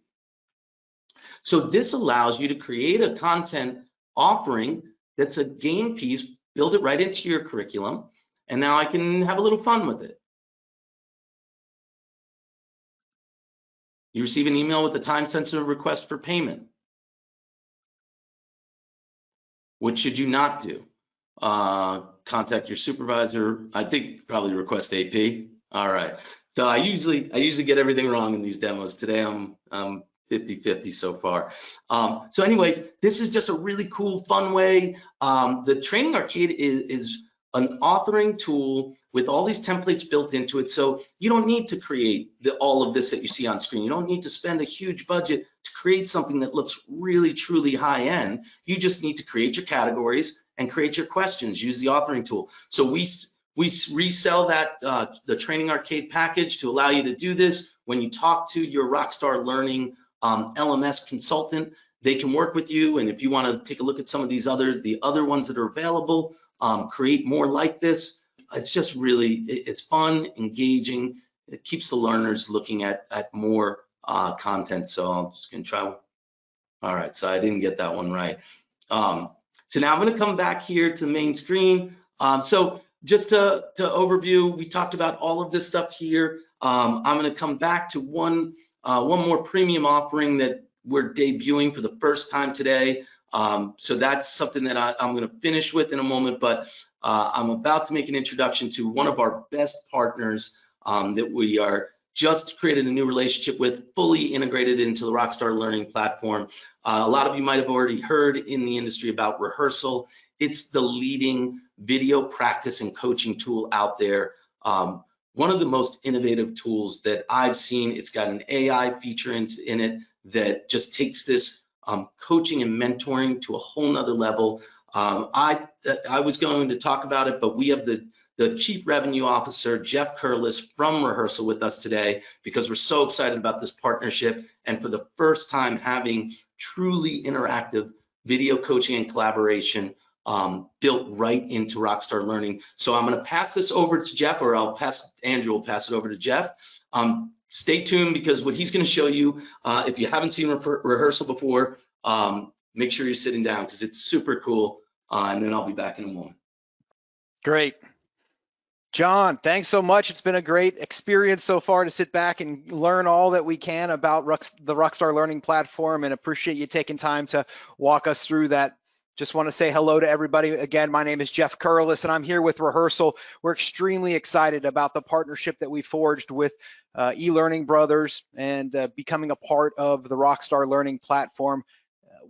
So this allows you to create a content offering that's a game piece, build it right into your curriculum, and now I can have a little fun with it. You receive an email with a time-sensitive request for payment. What should you not do? Uh, contact your supervisor. I think probably request AP. All right. So I usually I usually get everything wrong in these demos. Today I'm I'm 50-50 so far. Um, so anyway, this is just a really cool, fun way. Um, the Training Arcade is, is an authoring tool with all these templates built into it. So you don't need to create the, all of this that you see on screen. You don't need to spend a huge budget to create something that looks really, truly high end. You just need to create your categories and create your questions. Use the authoring tool. So we we resell that uh, the training arcade package to allow you to do this. When you talk to your Rockstar Learning um, LMS consultant, they can work with you. And if you want to take a look at some of these other the other ones that are available, um, create more like this. It's just really, it's fun, engaging. It keeps the learners looking at, at more uh, content. So I'm just gonna try. All right, so I didn't get that one right. Um, so now I'm gonna come back here to main screen. Um, so just to, to overview, we talked about all of this stuff here. Um, I'm gonna come back to one, uh, one more premium offering that we're debuting for the first time today. Um, so that's something that I, am going to finish with in a moment, but uh, I'm about to make an introduction to one of our best partners um, that we are just created a new relationship with, fully integrated into the Rockstar Learning platform. Uh, a lot of you might have already heard in the industry about Rehearsal. It's the leading video practice and coaching tool out there. Um, one of the most innovative tools that I've seen. It's got an AI feature in, in it that just takes this um, coaching and mentoring to a whole nother level. Um, I I was going to talk about it, but we have the the Chief Revenue Officer, Jeff Curlis from Rehearsal with us today because we're so excited about this partnership and for the first time having truly interactive video coaching and collaboration um, built right into Rockstar Learning. So I'm going to pass this over to Jeff, or I'll pass Andrew will pass it over to Jeff. Um, stay tuned because what he's going to show you, uh, if you haven't seen re rehearsal before, um, make sure you're sitting down because it's super cool. uh, and then I'll be back in a moment. Great. John, thanks so much. It's been a great experience so far to sit back and learn all that we can about the Rockstar Learning Platform and appreciate you taking time to walk us through that. Just want to say hello to everybody. Again, my name is Jeff Curlis and I'm here with Rehearsal. We're extremely excited about the partnership that we forged with uh, eLearning Brothers and uh, becoming a part of the Rockstar Learning Platform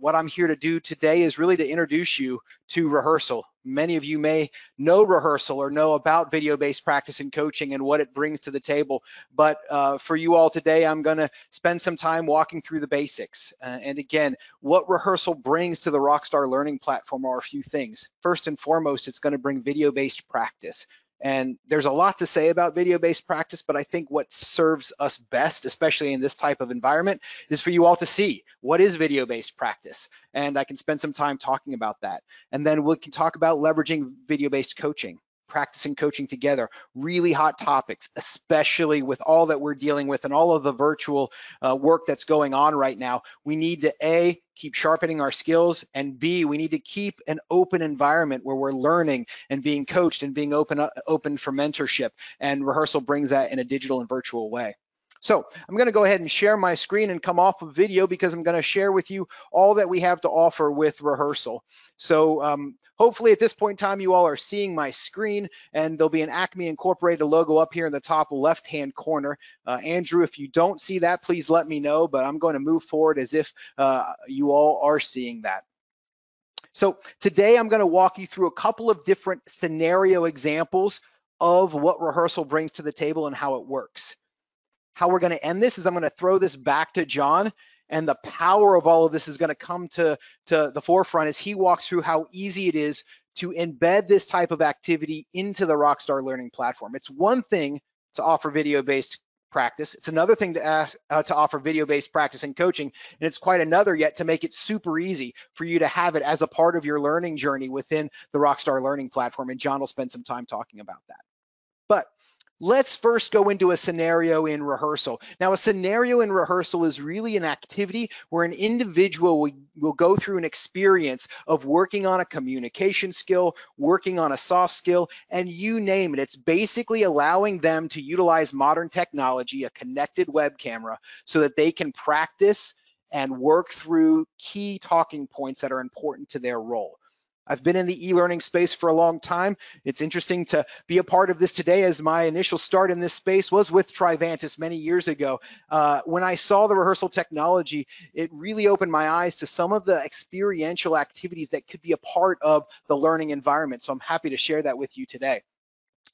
what I'm here to do today is really to introduce you to rehearsal. Many of you may know rehearsal or know about video-based practice and coaching and what it brings to the table. But uh, for you all today, I'm gonna spend some time walking through the basics. Uh, and again, what rehearsal brings to the Rockstar Learning Platform are a few things. First and foremost, it's gonna bring video-based practice. And there's a lot to say about video-based practice, but I think what serves us best, especially in this type of environment, is for you all to see what is video-based practice. And I can spend some time talking about that. And then we can talk about leveraging video-based coaching practicing coaching together. Really hot topics, especially with all that we're dealing with and all of the virtual uh, work that's going on right now. We need to A, keep sharpening our skills, and B, we need to keep an open environment where we're learning and being coached and being open, uh, open for mentorship. And rehearsal brings that in a digital and virtual way. So I'm gonna go ahead and share my screen and come off of video because I'm gonna share with you all that we have to offer with rehearsal. So um, hopefully at this point in time, you all are seeing my screen and there'll be an Acme Incorporated logo up here in the top left-hand corner. Uh, Andrew, if you don't see that, please let me know, but I'm going to move forward as if uh, you all are seeing that. So today I'm gonna walk you through a couple of different scenario examples of what rehearsal brings to the table and how it works how we're going to end this is I'm going to throw this back to John and the power of all of this is going to come to, to the forefront as he walks through how easy it is to embed this type of activity into the Rockstar Learning platform. It's one thing to offer video-based practice. It's another thing to, ask, uh, to offer video-based practice and coaching, and it's quite another yet to make it super easy for you to have it as a part of your learning journey within the Rockstar Learning platform, and John will spend some time talking about that. But Let's first go into a scenario in rehearsal. Now, a scenario in rehearsal is really an activity where an individual will, will, go through an experience of working on a communication skill, working on a soft skill, and you name it. It's basically allowing them to utilize modern technology, a connected web camera, so that they can practice and work through key talking points that are important to their role. I've been in the e-learning space for a long time. It's interesting to be a part of this today as my initial start in this space was with Trivantis many years ago. Uh, when I saw the rehearsal technology, it really opened my eyes to some of the experiential activities that could be a part of the learning environment. So I'm happy to share that with you today.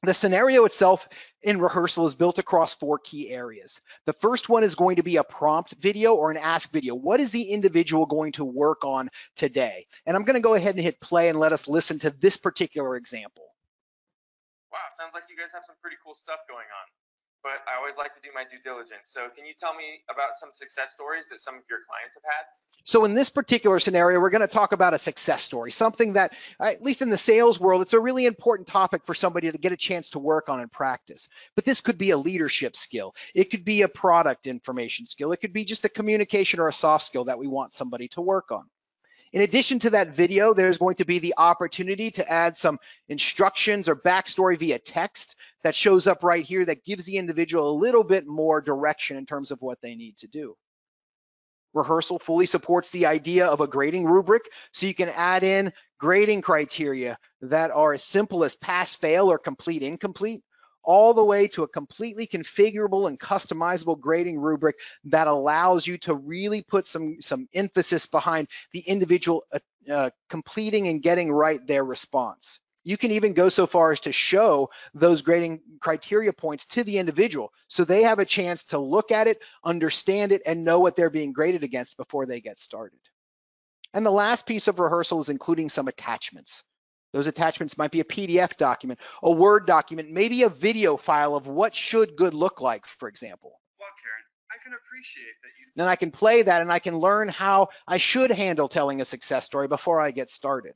The scenario itself in rehearsal is built across four key areas. The first one is going to be a prompt video or an ask video. What is the individual going to work on today? And I'm gonna go ahead and hit play and let us listen to this particular example. Wow, sounds like you guys have some pretty cool stuff going on but I always like to do my due diligence. So can you tell me about some success stories that some of your clients have had? So in this particular scenario, we're going to talk about a success story, something that, at least in the sales world, it's a really important topic for somebody to get a chance to work on and practice. But this could be a leadership skill. It could be a product information skill. It could be just a communication or a soft skill that we want somebody to work on. In addition to that video, there's going to be the opportunity to add some instructions or backstory via text that shows up right here that gives the individual a little bit more direction in terms of what they need to do. Rehearsal fully supports the idea of a grading rubric, so you can add in grading criteria that are as simple as pass, fail, or complete, incomplete, all the way to a completely configurable and customizable grading rubric that allows you to really put some, some emphasis behind the individual uh, uh, completing and getting right their response. You can even go so far as to show those grading criteria points to the individual so they have a chance to look at it, understand it, and know what they're being graded against before they get started. And the last piece of rehearsal is including some attachments. Those attachments might be a PDF document, a Word document, maybe a video file of what should good look like, for example. Well, Karen, I can appreciate that you. Then I can play that and I can learn how I should handle telling a success story before I get started.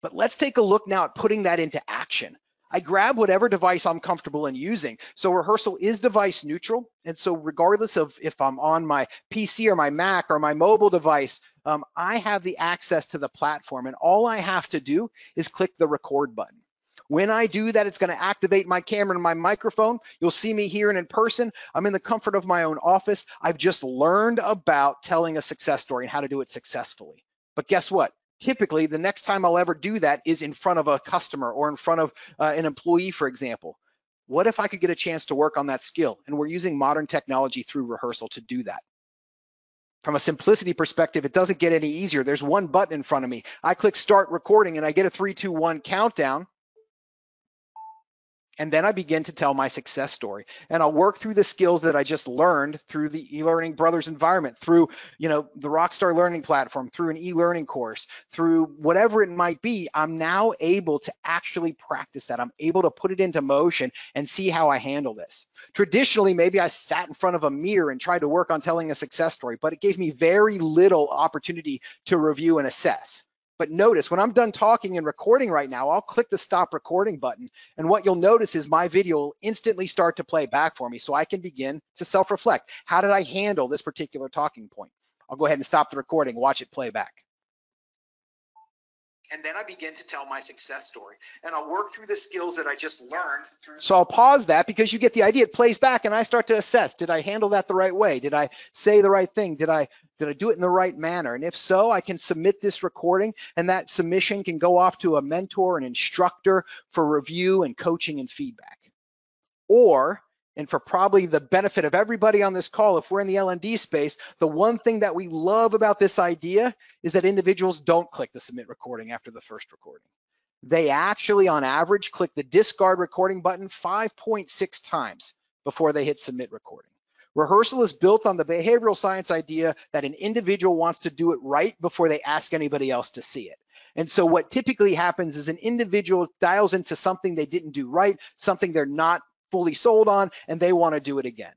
But let's take a look now at putting that into action. I grab whatever device I'm comfortable in using. So rehearsal is device neutral. And so regardless of if I'm on my PC or my Mac or my mobile device, um, I have the access to the platform and all I have to do is click the record button. When I do that, it's gonna activate my camera and my microphone. You'll see me here and in person. I'm in the comfort of my own office. I've just learned about telling a success story and how to do it successfully. But guess what? Typically, the next time I'll ever do that is in front of a customer or in front of uh, an employee, for example. What if I could get a chance to work on that skill? And we're using modern technology through rehearsal to do that. From a simplicity perspective, it doesn't get any easier. There's one button in front of me. I click start recording and I get a three, two, one countdown. And then I begin to tell my success story. And I'll work through the skills that I just learned through the e-learning brothers environment, through, you know, the Rockstar learning platform, through an e-learning course, through whatever it might be. I'm now able to actually practice that. I'm able to put it into motion and see how I handle this. Traditionally, maybe I sat in front of a mirror and tried to work on telling a success story, but it gave me very little opportunity to review and assess. But notice when I'm done talking and recording right now, I'll click the stop recording button. And what you'll notice is my video will instantly start to play back for me so I can begin to self-reflect. How did I handle this particular talking point? I'll go ahead and stop the recording, watch it play back and then I begin to tell my success story. And I'll work through the skills that I just learned. So I'll pause that because you get the idea. It plays back and I start to assess, did I handle that the right way? Did I say the right thing? Did I did I do it in the right manner? And if so, I can submit this recording and that submission can go off to a mentor, an instructor for review and coaching and feedback. Or and for probably the benefit of everybody on this call, if we're in the L&D space, the one thing that we love about this idea is that individuals don't click the submit recording after the first recording. They actually, on average, click the discard recording button 5.6 times before they hit submit recording. Rehearsal is built on the behavioral science idea that an individual wants to do it right before they ask anybody else to see it. And so what typically happens is an individual dials into something they didn't do right, something they're not fully sold on and they want to do it again.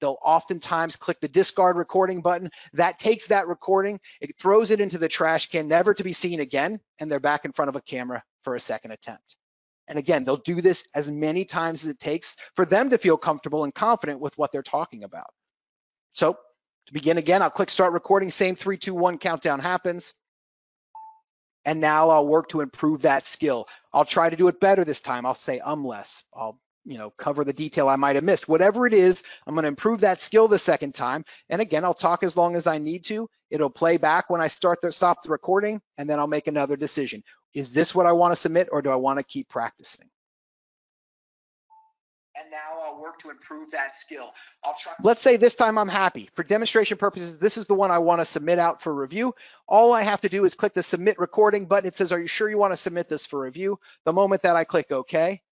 They'll oftentimes click the discard recording button. That takes that recording, it throws it into the trash can, never to be seen again, and they're back in front of a camera for a second attempt. And again, they'll do this as many times as it takes for them to feel comfortable and confident with what they're talking about. So to begin again, I'll click start recording, same three, two, one countdown happens. And now I'll work to improve that skill. I'll try to do it better this time. I'll say um less. I'll you know, cover the detail I might have missed. Whatever it is, I'm going to improve that skill the second time. And again, I'll talk as long as I need to. It'll play back when I start to stop the recording, and then I'll make another decision. Is this what I want to submit, or do I want to keep practicing? and now I'll work to improve that skill. I'll try. Let's say this time I'm happy. For demonstration purposes, this is the one I want to submit out for review. All I have to do is click the submit recording button. It says, are you sure you want to submit this for review? The moment that I click OK,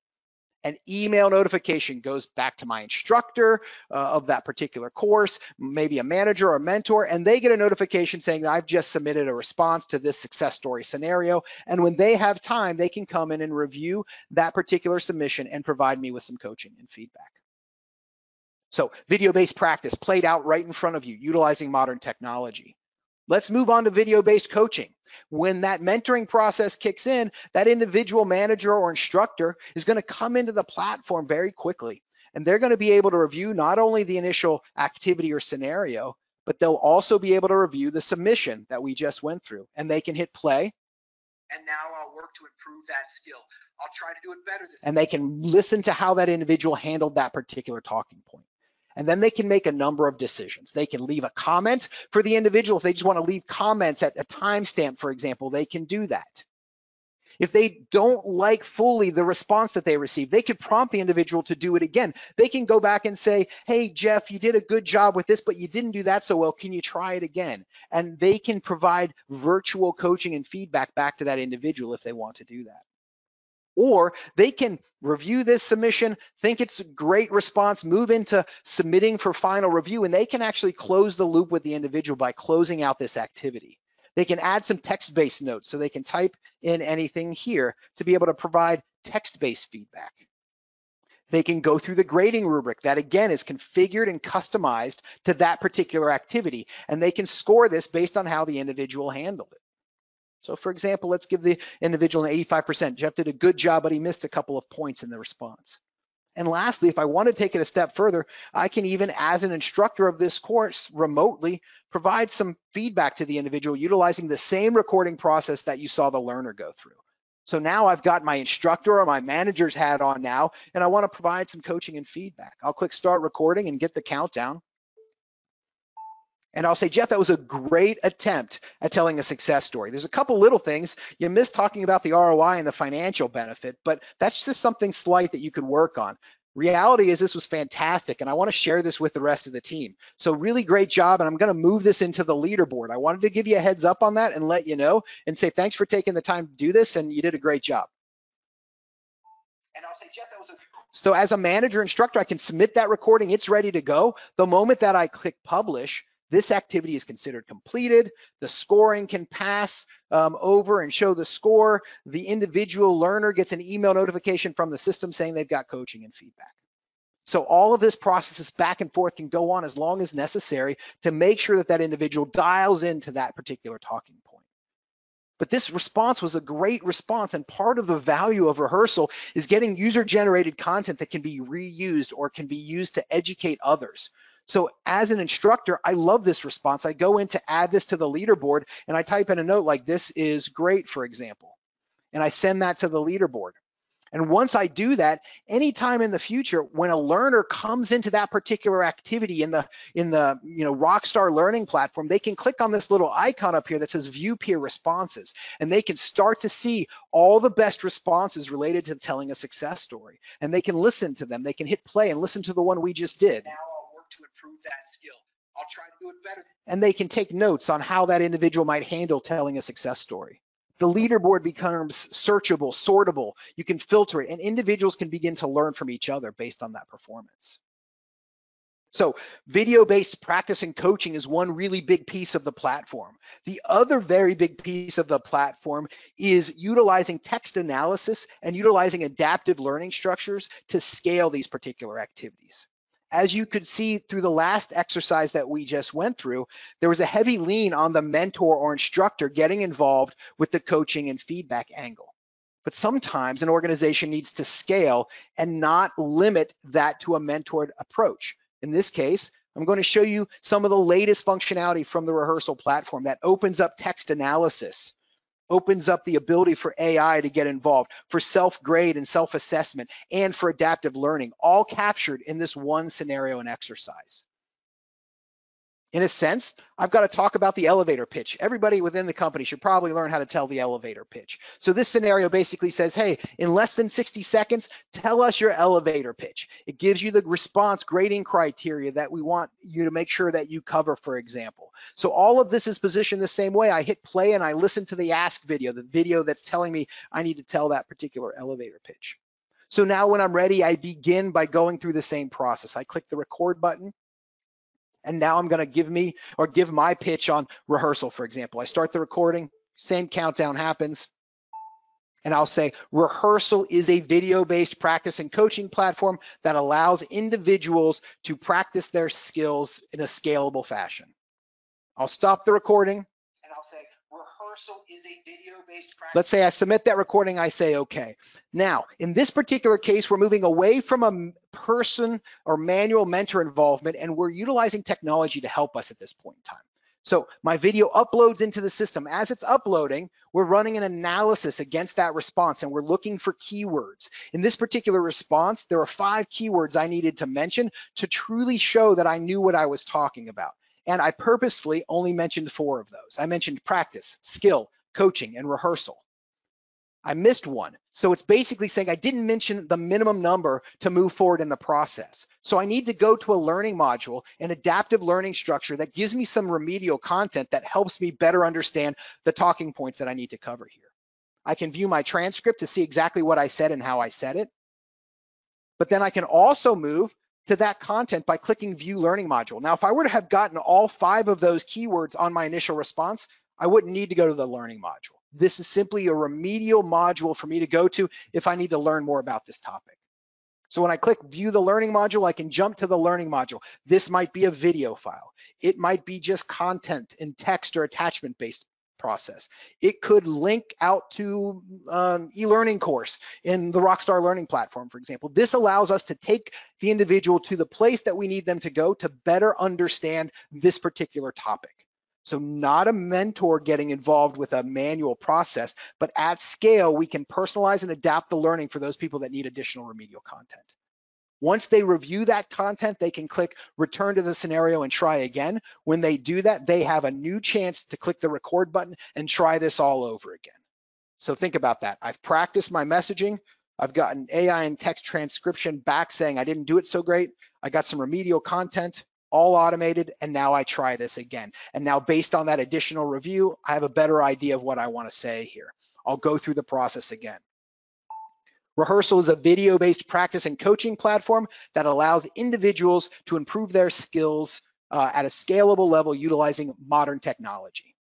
an email notification goes back to my instructor uh, of that particular course, maybe a manager or a mentor, and they get a notification saying that I've just submitted a response to this success story scenario. And when they have time, they can come in and review that particular submission and provide me with some coaching and feedback. So video-based practice played out right in front of you, utilizing modern technology. Let's move on to video-based coaching. When that mentoring process kicks in, that individual manager or instructor is going to come into the platform very quickly. And they're going to be able to review not only the initial activity or scenario, but they'll also be able to review the submission that we just went through. And they can hit play. And now I'll work to improve that skill. I'll try to do it better. and they can listen to how that individual handled that particular talking point and then they can make a number of decisions. They can leave a comment for the individual. If they just want to leave comments at a timestamp, for example, they can do that. If they don't like fully the response that they receive, they could prompt the individual to do it again. They can go back and say, hey, Jeff, you did a good job with this, but you didn't do that so well. Can you try it again? And they can provide virtual coaching and feedback back to that individual if they want to do that or they can review this submission, think it's a great response, move into submitting for final review, and they can actually close the loop with the individual by closing out this activity. They can add some text-based notes, so they can type in anything here to be able to provide text-based feedback. They can go through the grading rubric that again is configured and customized to that particular activity, and they can score this based on how the individual handled it. So for example, let's give the individual an 85%. Jeff did a good job, but he missed a couple of points in the response. And lastly, if I want to take it a step further, I can even, as an instructor of this course remotely, provide some feedback to the individual utilizing the same recording process that you saw the learner go through. So now I've got my instructor or my manager's hat on now, and I want to provide some coaching and feedback. I'll click start recording and get the countdown. And I'll say, Jeff, that was a great attempt at telling a success story. There's a couple little things. You missed talking about the ROI and the financial benefit, but that's just something slight that you could work on. Reality is this was fantastic, and I want to share this with the rest of the team. So really great job, and I'm going to move this into the leaderboard. I wanted to give you a heads up on that and let you know and say thanks for taking the time to do this, and you did a great job. And I'll say, Jeff, that was a so as a manager instructor, I can submit that recording. It's ready to go. The moment that I click publish, this activity is considered completed. The scoring can pass um, over and show the score. The individual learner gets an email notification from the system saying they've got coaching and feedback. So all of this processes back and forth can go on as long as necessary to make sure that that individual dials into that particular talking point. But this response was a great response and part of the value of rehearsal is getting user generated content that can be reused or can be used to educate others. So as an instructor, I love this response. I go in to add this to the leaderboard and I type in a note like this is great, for example, and I send that to the leaderboard. And once I do that, anytime in the future, when a learner comes into that particular activity in the in the you know Rockstar Learning platform, they can click on this little icon up here that says View Peer Responses, and they can start to see all the best responses related to telling a success story. And they can listen to them. They can hit play and listen to the one we just did. Improve that skill. I'll try to do it better. And they can take notes on how that individual might handle telling a success story. The leaderboard becomes searchable, sortable. You can filter it, and individuals can begin to learn from each other based on that performance. So video-based practice and coaching is one really big piece of the platform. The other very big piece of the platform is utilizing text analysis and utilizing adaptive learning structures to scale these particular activities as you could see through the last exercise that we just went through, there was a heavy lean on the mentor or instructor getting involved with the coaching and feedback angle. But sometimes an organization needs to scale and not limit that to a mentored approach. In this case, I'm going to show you some of the latest functionality from the rehearsal platform that opens up text analysis, opens up the ability for AI to get involved, for self-grade and self-assessment, and for adaptive learning, all captured in this one scenario and exercise in a sense, I've got to talk about the elevator pitch. Everybody within the company should probably learn how to tell the elevator pitch. So this scenario basically says, hey, in less than 60 seconds, tell us your elevator pitch. It gives you the response grading criteria that we want you to make sure that you cover, for example. So all of this is positioned the same way. I hit play and I listen to the ask video, the video that's telling me I need to tell that particular elevator pitch. So now when I'm ready, I begin by going through the same process. I click the record button and now I'm gonna give me or give my pitch on rehearsal, for example. I start the recording, same countdown happens, and I'll say rehearsal is a video-based practice and coaching platform that allows individuals to practice their skills in a scalable fashion. I'll stop the recording and I'll say rehearsal is a video-based practice. Let's say I submit that recording, I say okay. Now, in this particular case, we're moving away from a person or manual mentor involvement, and we're utilizing technology to help us at this point in time. So my video uploads into the system. As it's uploading, we're running an analysis against that response and we're looking for keywords. In this particular response, there are five keywords I needed to mention to truly show that I knew what I was talking about. And I purposefully only mentioned four of those. I mentioned practice, skill, coaching, and rehearsal. I missed one. So it's basically saying I didn't mention the minimum number to move forward in the process. So I need to go to a learning module, an adaptive learning structure that gives me some remedial content that helps me better understand the talking points that I need to cover here. I can view my transcript to see exactly what I said and how I said it. But then I can also move to that content by clicking view learning module. Now, if I were to have gotten all five of those keywords on my initial response, I wouldn't need to go to the learning module. This is simply a remedial module for me to go to if I need to learn more about this topic. So when I click view the learning module, I can jump to the learning module. This might be a video file. It might be just content in text or attachment based process. It could link out to um, e-learning course in the Rockstar Learning platform, for example. This allows us to take the individual to the place that we need them to go to better understand this particular topic. So not a mentor getting involved with a manual process, but at scale, we can personalize and adapt the learning for those people that need additional remedial content. Once they review that content, they can click return to the scenario and try again. When they do that, they have a new chance to click the record button and try this all over again. So think about that. I've practiced my messaging. I've gotten AI and text transcription back saying I didn't do it so great. I got some remedial content all automated, and now I try this again. And now based on that additional review, I have a better idea of what I wanna say here. I'll go through the process again. Rehearsal is a video-based practice and coaching platform that allows individuals to improve their skills uh, at a scalable level utilizing modern technology.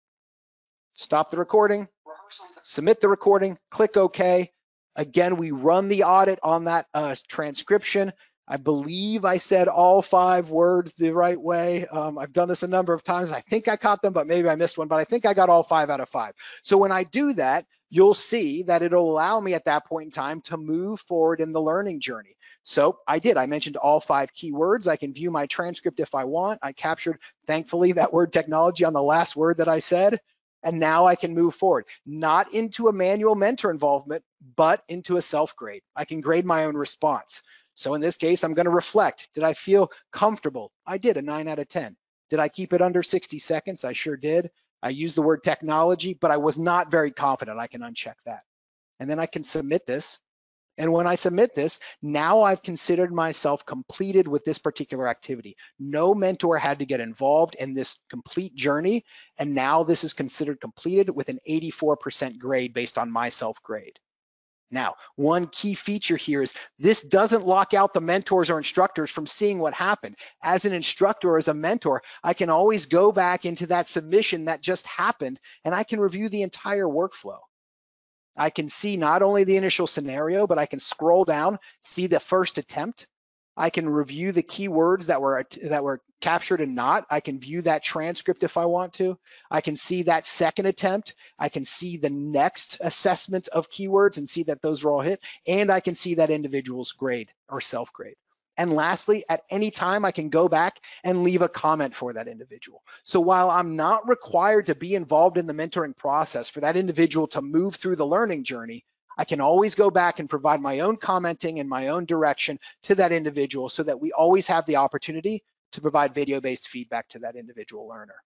Stop the recording, submit the recording, click OK. Again, we run the audit on that uh, transcription I believe I said all five words the right way. Um, I've done this a number of times. I think I caught them, but maybe I missed one, but I think I got all five out of five. So when I do that, you'll see that it'll allow me at that point in time to move forward in the learning journey. So I did, I mentioned all five keywords. I can view my transcript if I want. I captured, thankfully, that word technology on the last word that I said. And now I can move forward, not into a manual mentor involvement, but into a self grade. I can grade my own response. So in this case, I'm gonna reflect. Did I feel comfortable? I did, a nine out of 10. Did I keep it under 60 seconds? I sure did. I used the word technology, but I was not very confident. I can uncheck that. And then I can submit this. And when I submit this, now I've considered myself completed with this particular activity. No mentor had to get involved in this complete journey. And now this is considered completed with an 84% grade based on my self grade. Now, one key feature here is this doesn't lock out the mentors or instructors from seeing what happened. As an instructor or as a mentor, I can always go back into that submission that just happened and I can review the entire workflow. I can see not only the initial scenario, but I can scroll down, see the first attempt, I can review the keywords that were that were captured and not. I can view that transcript if I want to. I can see that second attempt. I can see the next assessment of keywords and see that those were all hit. And I can see that individual's grade or self-grade. And lastly, at any time, I can go back and leave a comment for that individual. So while I'm not required to be involved in the mentoring process for that individual to move through the learning journey, I can always go back and provide my own commenting and my own direction to that individual so that we always have the opportunity to provide video-based feedback to that individual learner.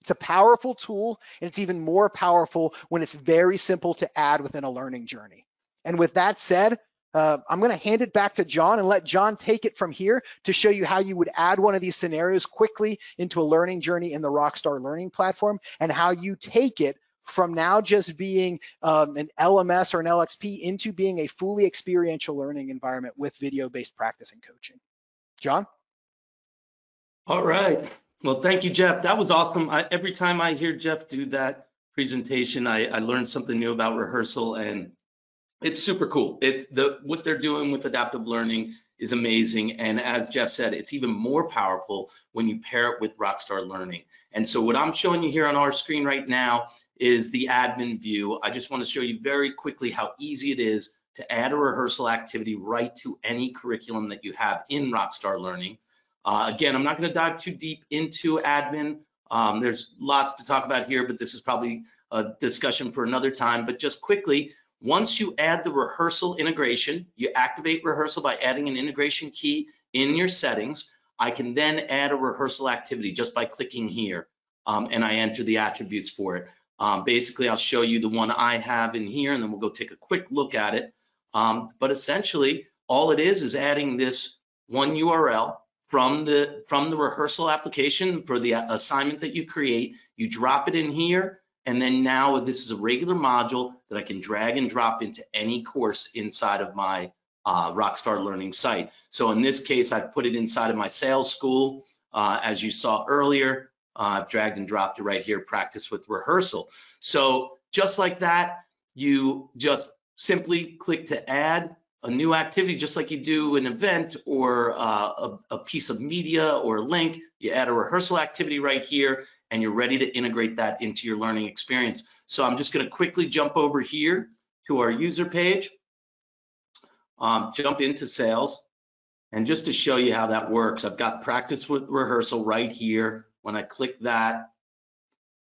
It's a powerful tool and it's even more powerful when it's very simple to add within a learning journey. And with that said, uh, I'm gonna hand it back to John and let John take it from here to show you how you would add one of these scenarios quickly into a learning journey in the Rockstar Learning platform and how you take it from now just being um, an LMS or an LXP into being a fully experiential learning environment with video-based practice and coaching. John? All right. Well, thank you, Jeff. That was awesome. I, every time I hear Jeff do that presentation, I, I learn something new about rehearsal and it's super cool. It's the what they're doing with adaptive learning is amazing. And as Jeff said, it's even more powerful when you pair it with Rockstar Learning. And so what I'm showing you here on our screen right now is the admin view. I just want to show you very quickly how easy it is to add a rehearsal activity right to any curriculum that you have in Rockstar Learning. Uh, again, I'm not going to dive too deep into admin. Um, there's lots to talk about here, but this is probably a discussion for another time. But just quickly, once you add the rehearsal integration, you activate rehearsal by adding an integration key in your settings. I can then add a rehearsal activity just by clicking here um, and I enter the attributes for it. Um, basically, I'll show you the one I have in here and then we'll go take a quick look at it. Um, but essentially, all it is is adding this one URL from the from the rehearsal application for the assignment that you create. You drop it in here and then now this is a regular module that I can drag and drop into any course inside of my uh, Rockstar Learning site. So in this case, I've put it inside of my sales school. Uh, as you saw earlier, uh, I've dragged and dropped it right here, practice with rehearsal. So just like that, you just simply click to add a new activity, just like you do an event or uh, a, a piece of media or a link, you add a rehearsal activity right here and you're ready to integrate that into your learning experience. So I'm just gonna quickly jump over here to our user page, um, jump into sales. And just to show you how that works, I've got practice with rehearsal right here. When I click that,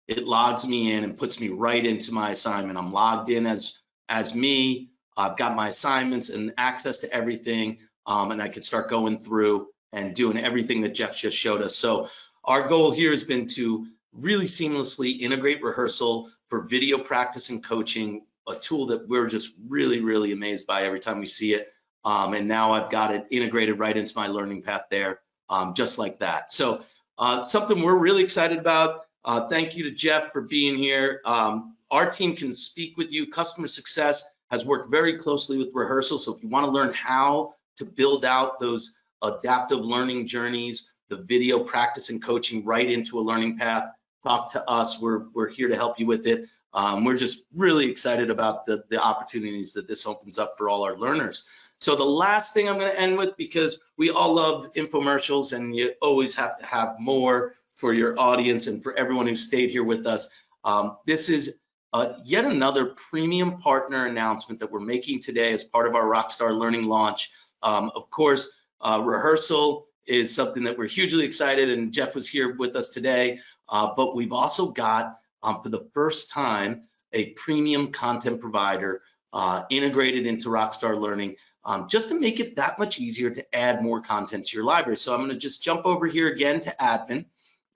it logs me in and puts me right into my assignment. I'm logged in as, as me. I've got my assignments and access to everything, um, and I can start going through and doing everything that Jeff just showed us. So our goal here has been to really seamlessly integrate rehearsal for video practice and coaching, a tool that we're just really, really amazed by every time we see it. Um, and now I've got it integrated right into my learning path there, um, just like that. So uh, something we're really excited about. Uh, thank you to Jeff for being here. Um, our team can speak with you. Customer success has worked very closely with rehearsal. So if you want to learn how to build out those adaptive learning journeys, the video practice and coaching right into a learning path, talk to us. We're, we're here to help you with it. Um, we're just really excited about the, the opportunities that this opens up for all our learners. So the last thing I'm going to end with, because we all love infomercials and you always have to have more for your audience and for everyone who stayed here with us. Um, this is uh, yet another premium partner announcement that we're making today as part of our Rockstar Learning launch. Um, of course, uh, rehearsal is something that we're hugely excited, and Jeff was here with us today. Uh, but we've also got, um, for the first time, a premium content provider uh, integrated into Rockstar Learning, um, just to make it that much easier to add more content to your library. So I'm going to just jump over here again to admin.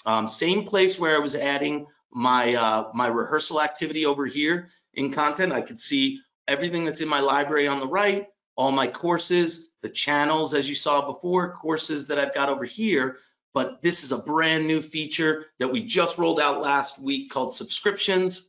Um, same place where I was adding my uh, my rehearsal activity over here in content. I could see everything that's in my library on the right, all my courses, the channels as you saw before, courses that I've got over here. But this is a brand new feature that we just rolled out last week called subscriptions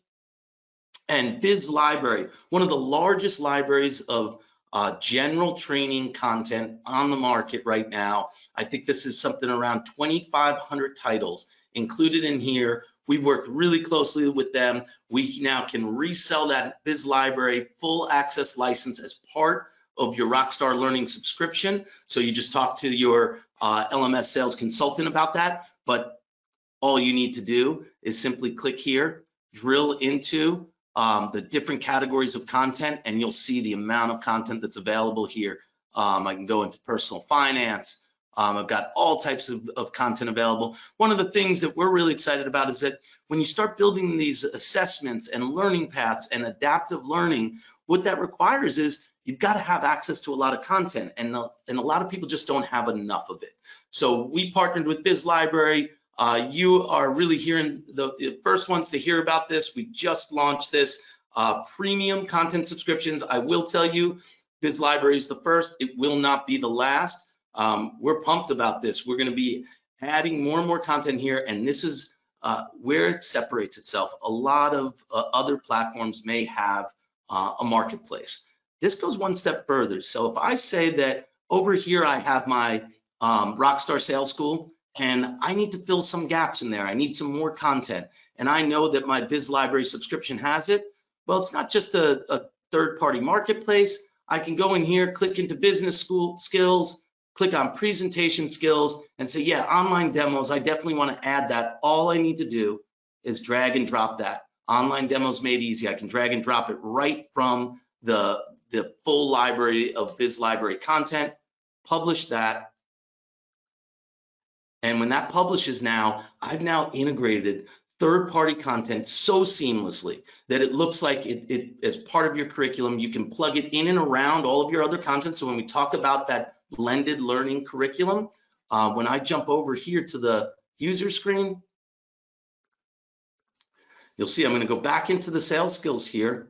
and Biz Library, one of the largest libraries of uh, general training content on the market right now. I think this is something around 2,500 titles included in here We've worked really closely with them. We now can resell that Biz Library full access license as part of your Rockstar Learning subscription. So you just talk to your uh, LMS sales consultant about that. But all you need to do is simply click here, drill into um, the different categories of content, and you'll see the amount of content that's available here. Um, I can go into personal finance, um, I've got all types of, of content available. One of the things that we're really excited about is that when you start building these assessments and learning paths and adaptive learning, what that requires is you've got to have access to a lot of content and, and a lot of people just don't have enough of it. So we partnered with Biz Library. Uh, you are really hearing the, the, first ones to hear about this. We just launched this uh, premium content subscriptions. I will tell you, Biz Library is the first. It will not be the last. Um, we're pumped about this. We're going to be adding more and more content here, and this is uh, where it separates itself. A lot of uh, other platforms may have uh, a marketplace. This goes one step further. So if I say that over here I have my um, Rockstar Sales School, and I need to fill some gaps in there. I need some more content, and I know that my Biz Library subscription has it. Well, it's not just a, a third-party marketplace. I can go in here, click into business school skills, click on presentation skills and say, yeah, online demos, I definitely want to add that. All I need to do is drag and drop that. Online demos made easy. I can drag and drop it right from the, the full library of Biz Library content, publish that. And when that publishes now, I've now integrated third-party content so seamlessly that it looks like it, it as part of your curriculum. You can plug it in and around all of your other content. So when we talk about that blended learning curriculum. Uh, when I jump over here to the user screen, you'll see I'm going to go back into the sales skills here.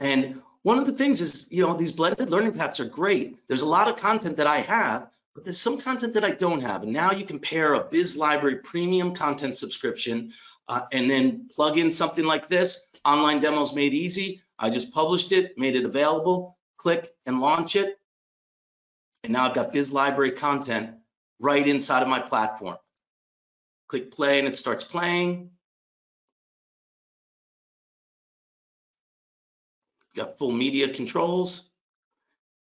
And one of the things is, you know, these blended learning paths are great. There's a lot of content that I have, but there's some content that I don't have. And now you can pair a Biz Library premium content subscription uh, and then plug in something like this, online demos made easy. I just published it, made it available, click and launch it. And now I've got Biz Library content right inside of my platform. Click play and it starts playing. Got full media controls.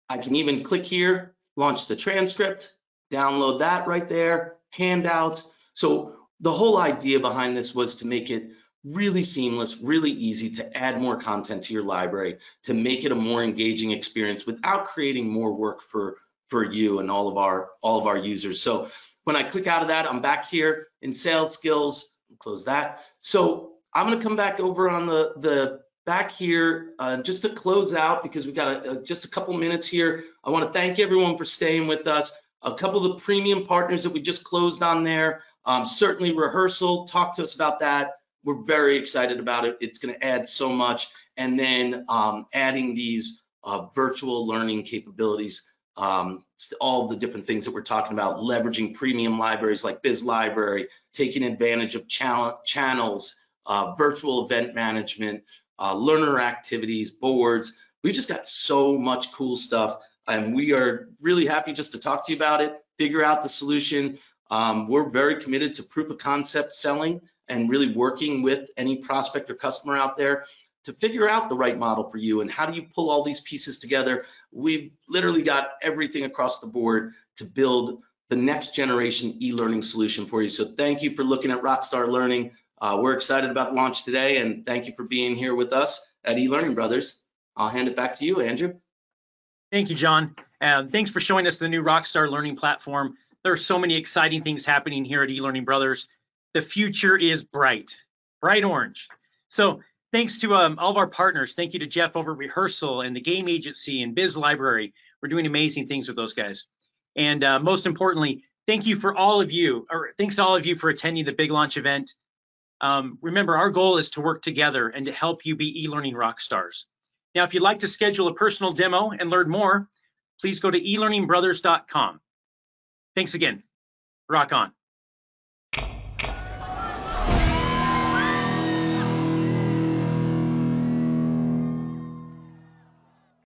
I can even click here, launch the transcript, download that right there, handouts. So the whole idea behind this was to make it really seamless, really easy to add more content to your library, to make it a more engaging experience without creating more work for, for you and all of our all of our users. So when I click out of that, I'm back here in sales skills, close that. So I'm gonna come back over on the, the back here uh, just to close out because we got a, a, just a couple minutes here. I wanna thank everyone for staying with us. A couple of the premium partners that we just closed on there, um, certainly rehearsal, talk to us about that. We're very excited about it. It's gonna add so much. And then um, adding these uh, virtual learning capabilities um, all the different things that we're talking about, leveraging premium libraries like Biz Library, taking advantage of channel, channels, uh, virtual event management, uh, learner activities, boards. We've just got so much cool stuff and we are really happy just to talk to you about it, figure out the solution. Um, we're very committed to proof of concept selling and really working with any prospect or customer out there to figure out the right model for you and how do you pull all these pieces together. We've literally got everything across the board to build the next generation e-learning solution for you. So thank you for looking at Rockstar Learning. Uh, we're excited about launch today and thank you for being here with us at eLearning Brothers. I'll hand it back to you, Andrew. Thank you, John. And thanks for showing us the new Rockstar Learning platform. There are so many exciting things happening here at eLearning Brothers. The future is bright, bright orange. So thanks to um, all of our partners. Thank you to Jeff over at Rehearsal and the Game Agency and Biz Library. We're doing amazing things with those guys. And uh, most importantly, thank you for all of you, or thanks to all of you for attending the Big Launch event. Um, remember, our goal is to work together and to help you be e-learning rock stars. Now, if you'd like to schedule a personal demo and learn more, please go to elearningbrothers.com. Thanks again. Rock on.